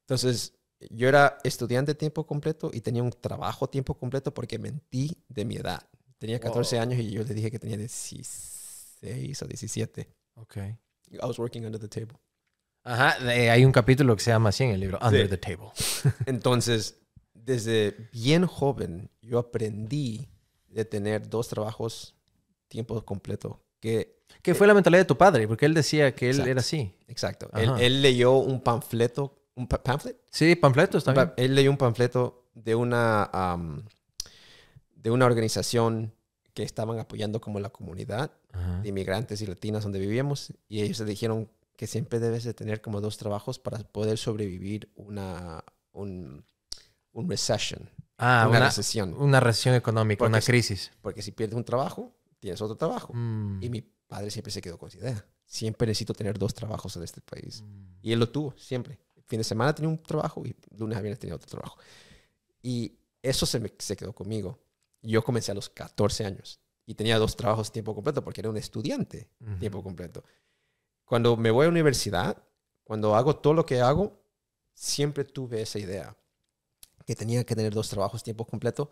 Entonces yo era estudiante tiempo completo y tenía un trabajo tiempo completo porque mentí de mi edad. Tenía 14 Wow. años y yo le dije que tenía 16 o 17. Ok. I was working under the table. Ajá, hay un capítulo que se llama así en el libro, Under Sí. the Table. Entonces, desde bien joven, yo aprendí de tener dos trabajos tiempo completo. Que, Que fue la mentalidad de tu padre, porque él decía que él Exacto. era así. exacto. Él, él leyó un panfleto, un pa- pamphlet. Sí, panfletos también. Él leyó un panfleto de una, de una organización que estaban apoyando como la comunidad Ajá. de inmigrantes y latinas donde vivíamos y ellos le dijeron que siempre debes de tener como dos trabajos para poder sobrevivir una un, un recession, Ah, una, una, recesión. una recesión económica, Porque una si- crisis. Porque si pierdes un trabajo, tienes otro trabajo. Mm. Y mi padre siempre se quedó con esa idea. Siempre necesito tener dos trabajos en este país. Mm. Y él lo tuvo, siempre. Fin de semana tenía un trabajo y lunes a viernes tenía otro trabajo. Y eso se, me, se quedó conmigo. Yo comencé a los 14 años y tenía dos trabajos tiempo completo porque era un estudiante tiempo completo. Cuando me voy a universidad, cuando hago todo lo que hago, siempre tuve esa idea que tenía que tener dos trabajos tiempo completo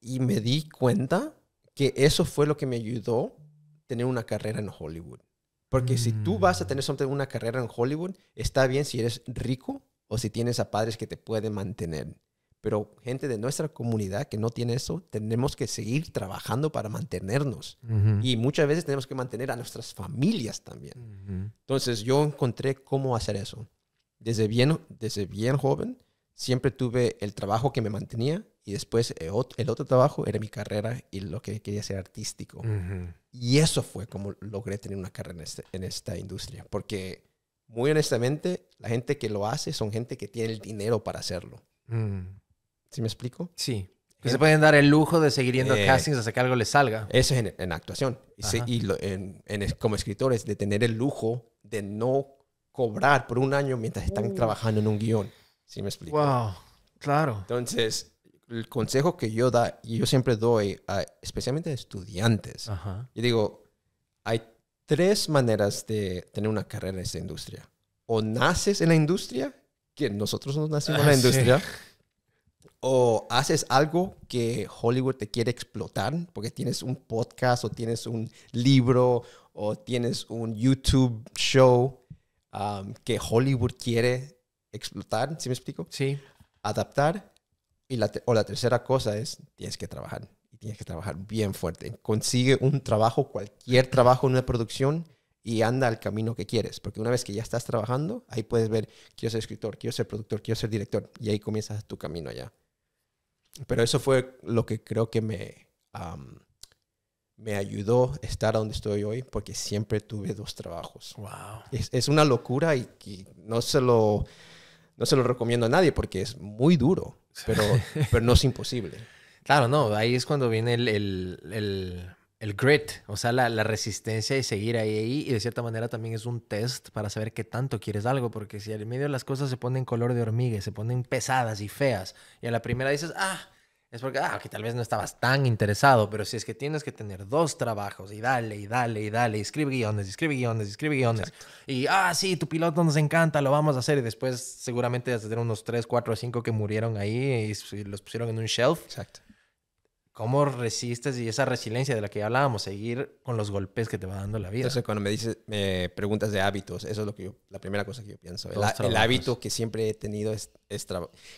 y me di cuenta que eso fue lo que me ayudó a tener una carrera en Hollywood. Porque si tú vas a tener una carrera en Hollywood, está bien si eres rico o si tienes a padres que te pueden mantener. Pero gente de nuestra comunidad que no tiene eso, tenemos que seguir trabajando para mantenernos. Y muchas veces tenemos que mantener a nuestras familias también. Entonces yo encontré cómo hacer eso. Desde bien, desde bien joven, siempre tuve el trabajo que me mantenía y después el ot- el otro trabajo era mi carrera y lo que quería ser artístico. Y eso fue como logré tener una carrera en, este- en esta industria. Porque, muy honestamente, la gente que lo hace son gente que tiene el dinero para hacerlo. Mm. ¿Sí me explico? Sí. Que se pueden dar el lujo de seguir yendo a Eh, castings hasta que algo les salga. Eso es en, en actuación. Y, sí- Ajá. y lo- en- como escritores, de tener el lujo de no cobrar por un año mientras están trabajando en un guion. ¿Sí me explico? Wow. Claro. Entonces, el consejo que yo da, y yo siempre doy, a- especialmente a estudiantes, Ajá. yo digo, hay tres maneras de tener una carrera en esta industria. O naces en la industria, que nosotros no nacimos en Ah, la sí. industria, o haces algo que Hollywood te quiere explotar, porque tienes un podcast o tienes un libro o tienes un YouTube show um, que Hollywood quiere explotar, ¿sí me explico? Sí. adaptar. Y la, o la tercera cosa es, tienes que trabajar. Y tienes que trabajar bien fuerte. Consigue un trabajo, cualquier trabajo en una producción y anda al camino que quieres. Porque una vez que ya estás trabajando, ahí puedes ver, quiero ser escritor, quiero ser productor, quiero ser director. Y ahí comienzas tu camino allá. Pero eso fue lo que creo que me, am, me ayudó a estar donde estoy hoy, porque siempre tuve dos trabajos. Wow. Es, es una locura y, y no, se lo, no se lo recomiendo a nadie porque es muy duro, pero, pero no es imposible. Claro, no. Ahí es cuando viene el, el, el, el grit, o sea, la, la resistencia y seguir ahí, ahí. Y de cierta manera también es un test para saber qué tanto quieres algo, porque si al medio las cosas se ponen color de hormiga, se ponen pesadas y feas, y a la primera dices, ah, es porque, ah, que tal vez no estabas tan interesado, pero si es que tienes que tener dos trabajos y dale, y dale, y dale, y escribe guiones, y escribe guiones, y escribe guiones, y, ah, sí, tu piloto nos encanta, lo vamos a hacer, y después seguramente vas a tener unos 3, 4, 5 que murieron ahí y los pusieron en un shelf, Exacto. ¿Cómo resistes y esa resiliencia de la que ya hablábamos, seguir con los golpes que te va dando la vida? Entonces, cuando me dices, me preguntas de hábitos, eso es lo que yo, la primera cosa que yo pienso. El, el hábito que siempre he tenido es, es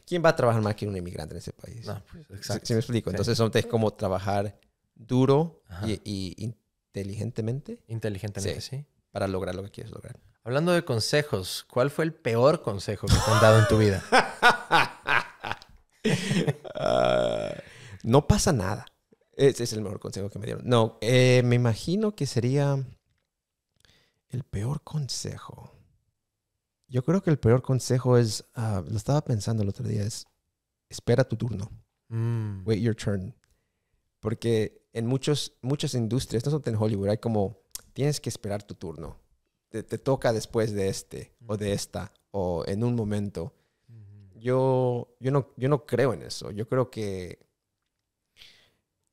¿Quién va a trabajar más que un inmigrante en ese país? No, pues, ¿Sí- exacto. ¿Sí me explico? Sí. Entonces, son- es como trabajar duro y, y inteligentemente Inteligentemente, sí. para lograr lo que quieres lograr. Hablando de consejos, ¿cuál fue el peor consejo que te han dado en tu vida? No pasa nada. Ese es el mejor consejo que me dieron. No, eh, me imagino que sería el peor consejo. Yo creo que el peor consejo es, ah, lo estaba pensando el otro día, es espera tu turno. Mm, Wait your turn. Porque en muchos, muchas industrias, no solo en Hollywood, hay como, tienes que esperar tu turno. Te, te toca después de este o de esta o en un momento. Yo, yo, no, yo no creo en eso. Yo creo que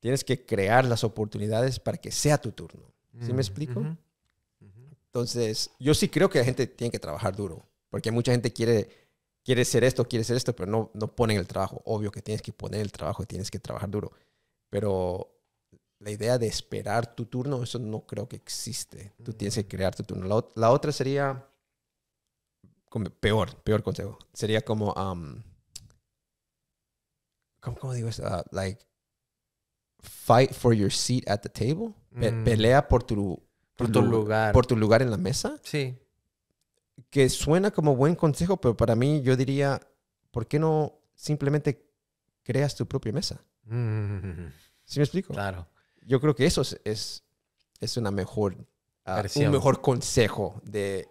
tienes que crear las oportunidades para que sea tu turno. ¿Sí me mm, explico? Entonces, yo sí creo que la gente tiene que trabajar duro. Porque mucha gente quiere, quiere ser esto, quiere ser esto, pero no, no ponen el trabajo. Obvio que tienes que poner el trabajo y tienes que trabajar duro. Pero la idea de esperar tu turno, eso no creo que existe. Tú tienes que crear tu turno. La, ot- la otra sería como peor, peor consejo. Sería como, um, ¿cómo, cómo digo eso? Uh, like, fight for your seat at the table. Pe- Mm. Pelea por tu, Por tu lu- lugar. por tu lugar en la mesa. Sí. Que suena como buen consejo, pero para mí yo diría, ¿por qué no simplemente creas tu propia mesa? Mm, ¿Sí me explico? claro. Yo creo que eso es, es, es una mejor, ah, un mejor consejo de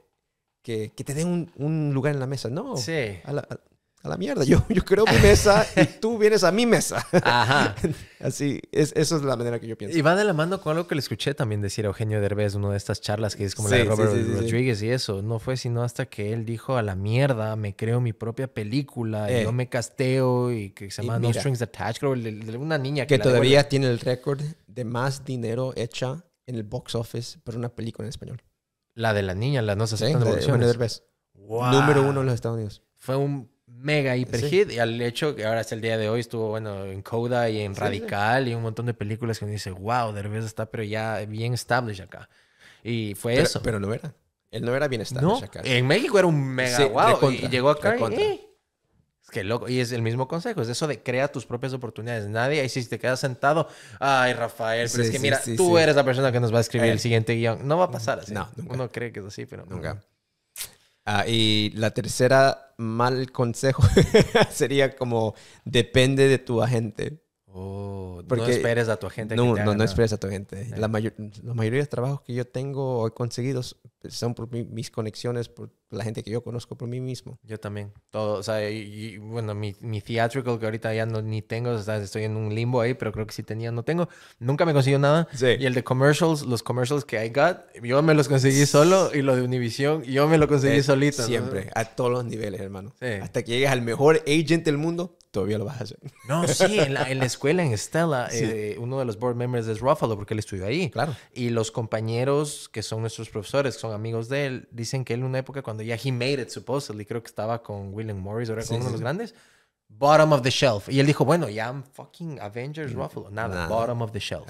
que, que te den un, un lugar en la mesa. No, Sí. a, la, a- a la mierda. Yo, yo creo mi mesa y tú vienes a mi mesa. Ajá. Así, es, eso es la manera que yo pienso. Y va de la mano con algo que le escuché también decir a Eugenio Derbez, una de estas charlas que es como la de Robert sí, sí, sí. Rodríguez y eso. No fue sino hasta que él dijo a la mierda, me creo mi propia película y Eh. yo me casteo y que se llama No. Strings Attached, creo, de- una niña que, que todavía tiene el récord de más dinero hecha en el box office por una película en español. La de la niña, la no se aceptan de Eugenio. Derbez. Wow. Número uno en los Estados Unidos. Fue un mega hiper Sí. hit y al hecho que ahora hasta el día de hoy estuvo, bueno, en Coda y en Sí, Radical y un montón de películas que uno dice, wow, Derbez está pero ya bien established acá. Y fue Pero, eso. pero no era. Él no era bien no, established acá. en México era un mega Sí, wow. recontra, y llegó acá y, eh, Es que loco. Y es el mismo consejo. Es eso de crea tus propias oportunidades. Nadie, ahí si te quedas sentado, ay, Rafael, pero Sí, es que sí, mira, sí, tú sí. eres la persona que nos va a escribir Eh. el siguiente guion. No va a pasar así. No, nunca. Uno cree que es así, pero Nunca. Ah, y la tercera mal consejo sería como depende de tu agente. Oh, no Porque- esperes a tu agente. que No, te no, haga no nada. esperes a tu agente. La, mayor- la mayoría de los trabajos que yo tengo o he conseguido son por mi- mis conexiones, por la gente que yo conozco, por mí mismo. Yo también. Todo, o sea, y, y, bueno, mi, mi theatrical que ahorita ya no ni tengo, o sea, estoy en un limbo ahí, pero creo que sí tenía, no tengo. Nunca me consiguió nada. Sí. Y el de commercials, los commercials que I got, yo me los conseguí solo y lo de Univision, yo me lo conseguí solito. ¿no? Siempre, a todos los niveles, hermano. Sí. Hasta que llegues al mejor agent del mundo, todavía lo vas a hacer. No, sí, en la, en la escuela, en Stella, eh, uno de los board members es Ruffalo porque él estudió ahí. Claro. Y los compañeros que son nuestros profesores, que son amigos de él, dicen que él en una época cuando ya he made it, supposedly, creo que estaba con William Morris, o era con Sí, uno de sí, los sí. grandes, bottom of the shelf. Y él dijo, bueno, ya I'm fucking Avengers Ruffalo. Nada, Nada. bottom of the shelf.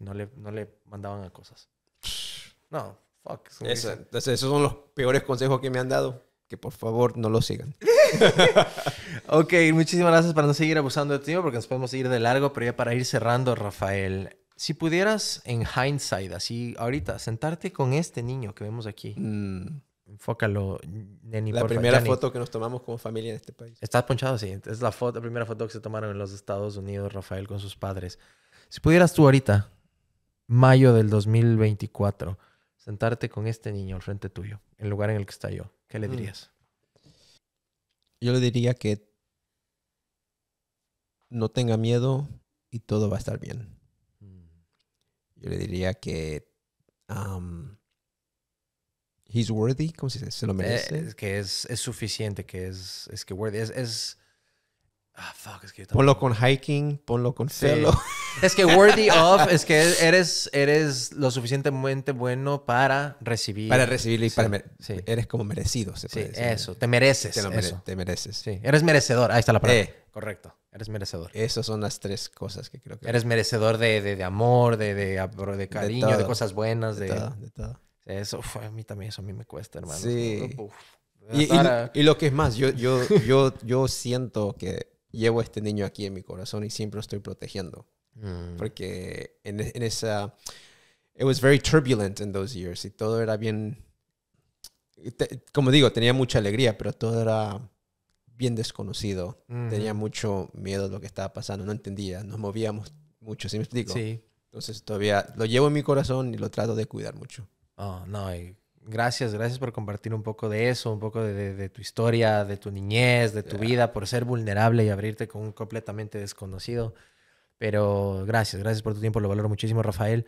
No le, no le mandaban a cosas. No, fuck. Eso- entonces, esos son los peores consejos que me han dado. Que por favor no los sigan. Ok, muchísimas gracias para no seguir abusando de tiempo porque nos podemos ir de largo, pero ya para ir cerrando, Rafael, si pudieras en hindsight, así ahorita, sentarte con este niño que vemos aquí, Mm, enfócalo, Neni, la porfa, primera Gianni. foto que nos tomamos como familia en este país. Estás ponchado, sí. Es la, foto, la primera foto que se tomaron en los Estados Unidos, Rafael, con sus padres. Si pudieras tú ahorita, mayo del 2024, sentarte con este niño al frente tuyo, el lugar en el que está yo, ¿qué le Mm. Yo le diría que no tenga miedo y todo va a estar bien. yo le diría que um, he's worthy, ¿cómo se dice? Se lo merece. Eh, es que es, es suficiente, que es, es que worthy. Es, es- Ah, fuck, es que yo ponlo con hiking, ponlo con Sí. celo. Es que worthy of es que eres, eres lo suficientemente bueno para recibir. Para recibirlo y Sí, para sí. eres como merecido, se Sí, puede decir. eso. Te mereces Te, lo mere- eso. te mereces. Sí, eres merecedor. Ahí está la palabra. Eh. Correcto. Eres merecedor. Esas son las tres cosas que creo que... Eres merecedor de, de, de amor, de, de, de cariño, de, cosas buenas, de de, todo, de todo. eso. uf, a mí también eso a mí me cuesta, hermano. Sí. Uf. Y, y- y lo que es más, yo, yo, yo, yo siento que llevo a este niño aquí en mi corazón y siempre lo estoy protegiendo. Mm. Porque en, en esa... It was very turbulent in those years y todo era bien... te- como digo, tenía mucha alegría, pero todo era bien desconocido. Tenía Ujú. mucho miedo de lo que estaba pasando, no entendía, nos movíamos mucho, ¿sí me explico? Sí. Entonces todavía lo llevo en mi corazón y lo trato de cuidar mucho. Oh, no, y gracias, gracias por compartir un poco de eso, un poco de, de- de tu historia, de tu niñez, de tu Yeah. vida, por ser vulnerable y abrirte con un completamente desconocido. Pero gracias, gracias por tu tiempo, lo valoro muchísimo, Rafael.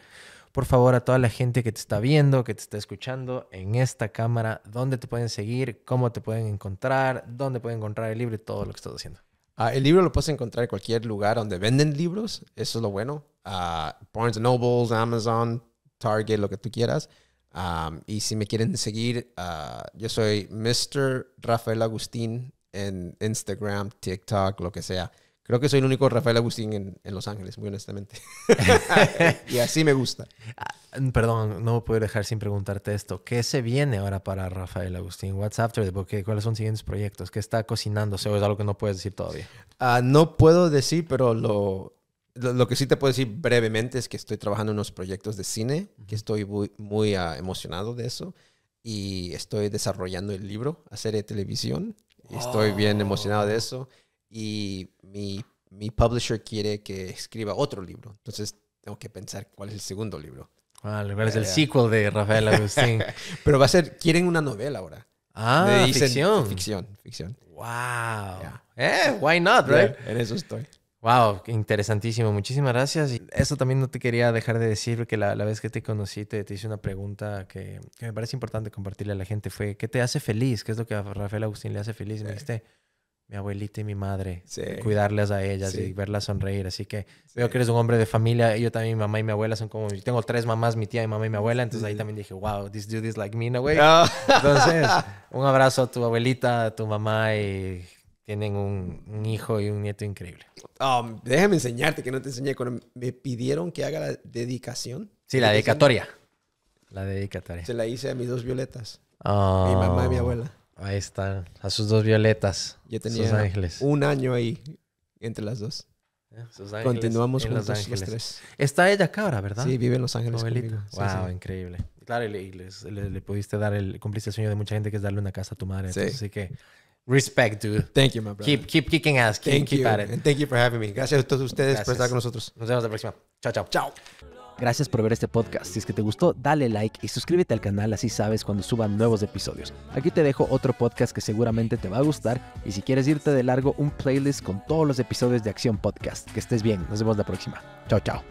Por favor, a toda la gente que te está viendo, que te está escuchando en esta cámara, ¿dónde te pueden seguir? ¿Cómo te pueden encontrar? ¿Dónde pueden encontrar el libro y todo lo que estás haciendo? Ah, el libro lo puedes encontrar en cualquier lugar donde venden libros. Eso es lo bueno. Ah, Barnes Nobles, Amazon, Target, lo que tú quieras. Am, y si me quieren seguir, ah, yo soy Mr. Rafael Agustín en Instagram, TikTok, lo que sea. Creo que soy el único Rafael Agustín en, en Los Ángeles, muy honestamente. y así me gusta. Ah, Perdón, no puedo dejar sin preguntarte esto. ¿Qué se viene ahora para Rafael Agustín? What's after the book? ¿Qué- ¿Cuáles son los siguientes proyectos? ¿Qué está cocinándose o es algo que no puedes decir todavía? Ah, no puedo decir, pero lo, lo, lo que sí te puedo decir brevemente es que estoy trabajando en unos proyectos de cine, que estoy muy, muy ah, emocionado de eso. Y estoy desarrollando el libro, hacer de televisión. Estoy bien emocionado de eso. Y mi, mi publisher quiere que escriba otro libro. Entonces tengo que pensar cuál es el segundo libro. Vale, ¿cuál es el ya. sequel de Rafael Agustín? Pero va a ser, quieren una novela ahora. ah, ficción. Ficción, ficción. Wow. Ya. Eh, why not, right? Ya, en eso estoy. Wow, interesantísimo. Muchísimas gracias. Y eso también no te quería dejar de decir, porque la, la vez que te conocí te, te hice una pregunta que, que me parece importante compartirle a la gente. Fue, ¿qué te hace feliz? ¿Qué es lo que a Rafael Agustín le hace feliz? Y me Sí. dijiste, mi abuelita y mi madre. Sí. Cuidarles a ellas Sí. y verlas sonreír. Así que veo que eres un hombre de familia. Yo también, mi mamá y mi abuela son como... Yo tengo tres mamás, mi tía, mi mamá y mi abuela. Entonces ahí también dije, wow, this dude is like me in a way. Entonces, un abrazo a tu abuelita, a tu mamá y tienen un, un hijo y un nieto increíble. Um, déjame enseñarte que no te enseñé. Cuando me pidieron que haga la dedicación. Sí, la dedicatoria. La dedicatoria. Se la hice a mis dos violetas. Oh, Mi mamá y mi abuela. Ahí están, a sus dos violetas. Yo tenía ángeles. un año ahí entre las dos. Eh, sus ángeles Continuamos Los juntos los, Ángeles. tres. Está ella acá ahora, ¿verdad? Sí, vive en Los Ángeles conmigo. Sí, wow, sí. increíble. Claro, y le, le- le pudiste dar el, cumpliste el sueño de mucha gente que es darle una casa a tu madre. Sí. así que, respect, dude. Thank you, my brother. Keep, keep kicking ass. Keep, thank keep you. at it. And thank you for having me. Gracias a todos ustedes Gracias. por estar con nosotros. Nos vemos la próxima. Chao, chao. Chao. Gracias por ver este podcast. Si es que te gustó, dale like y suscríbete al canal así sabes cuando suban nuevos episodios. Aquí te dejo otro podcast que seguramente te va a gustar y si quieres irte de largo, un playlist con todos los episodios de Acción Podcast. Que estés bien, nos vemos la próxima. Chao, chao.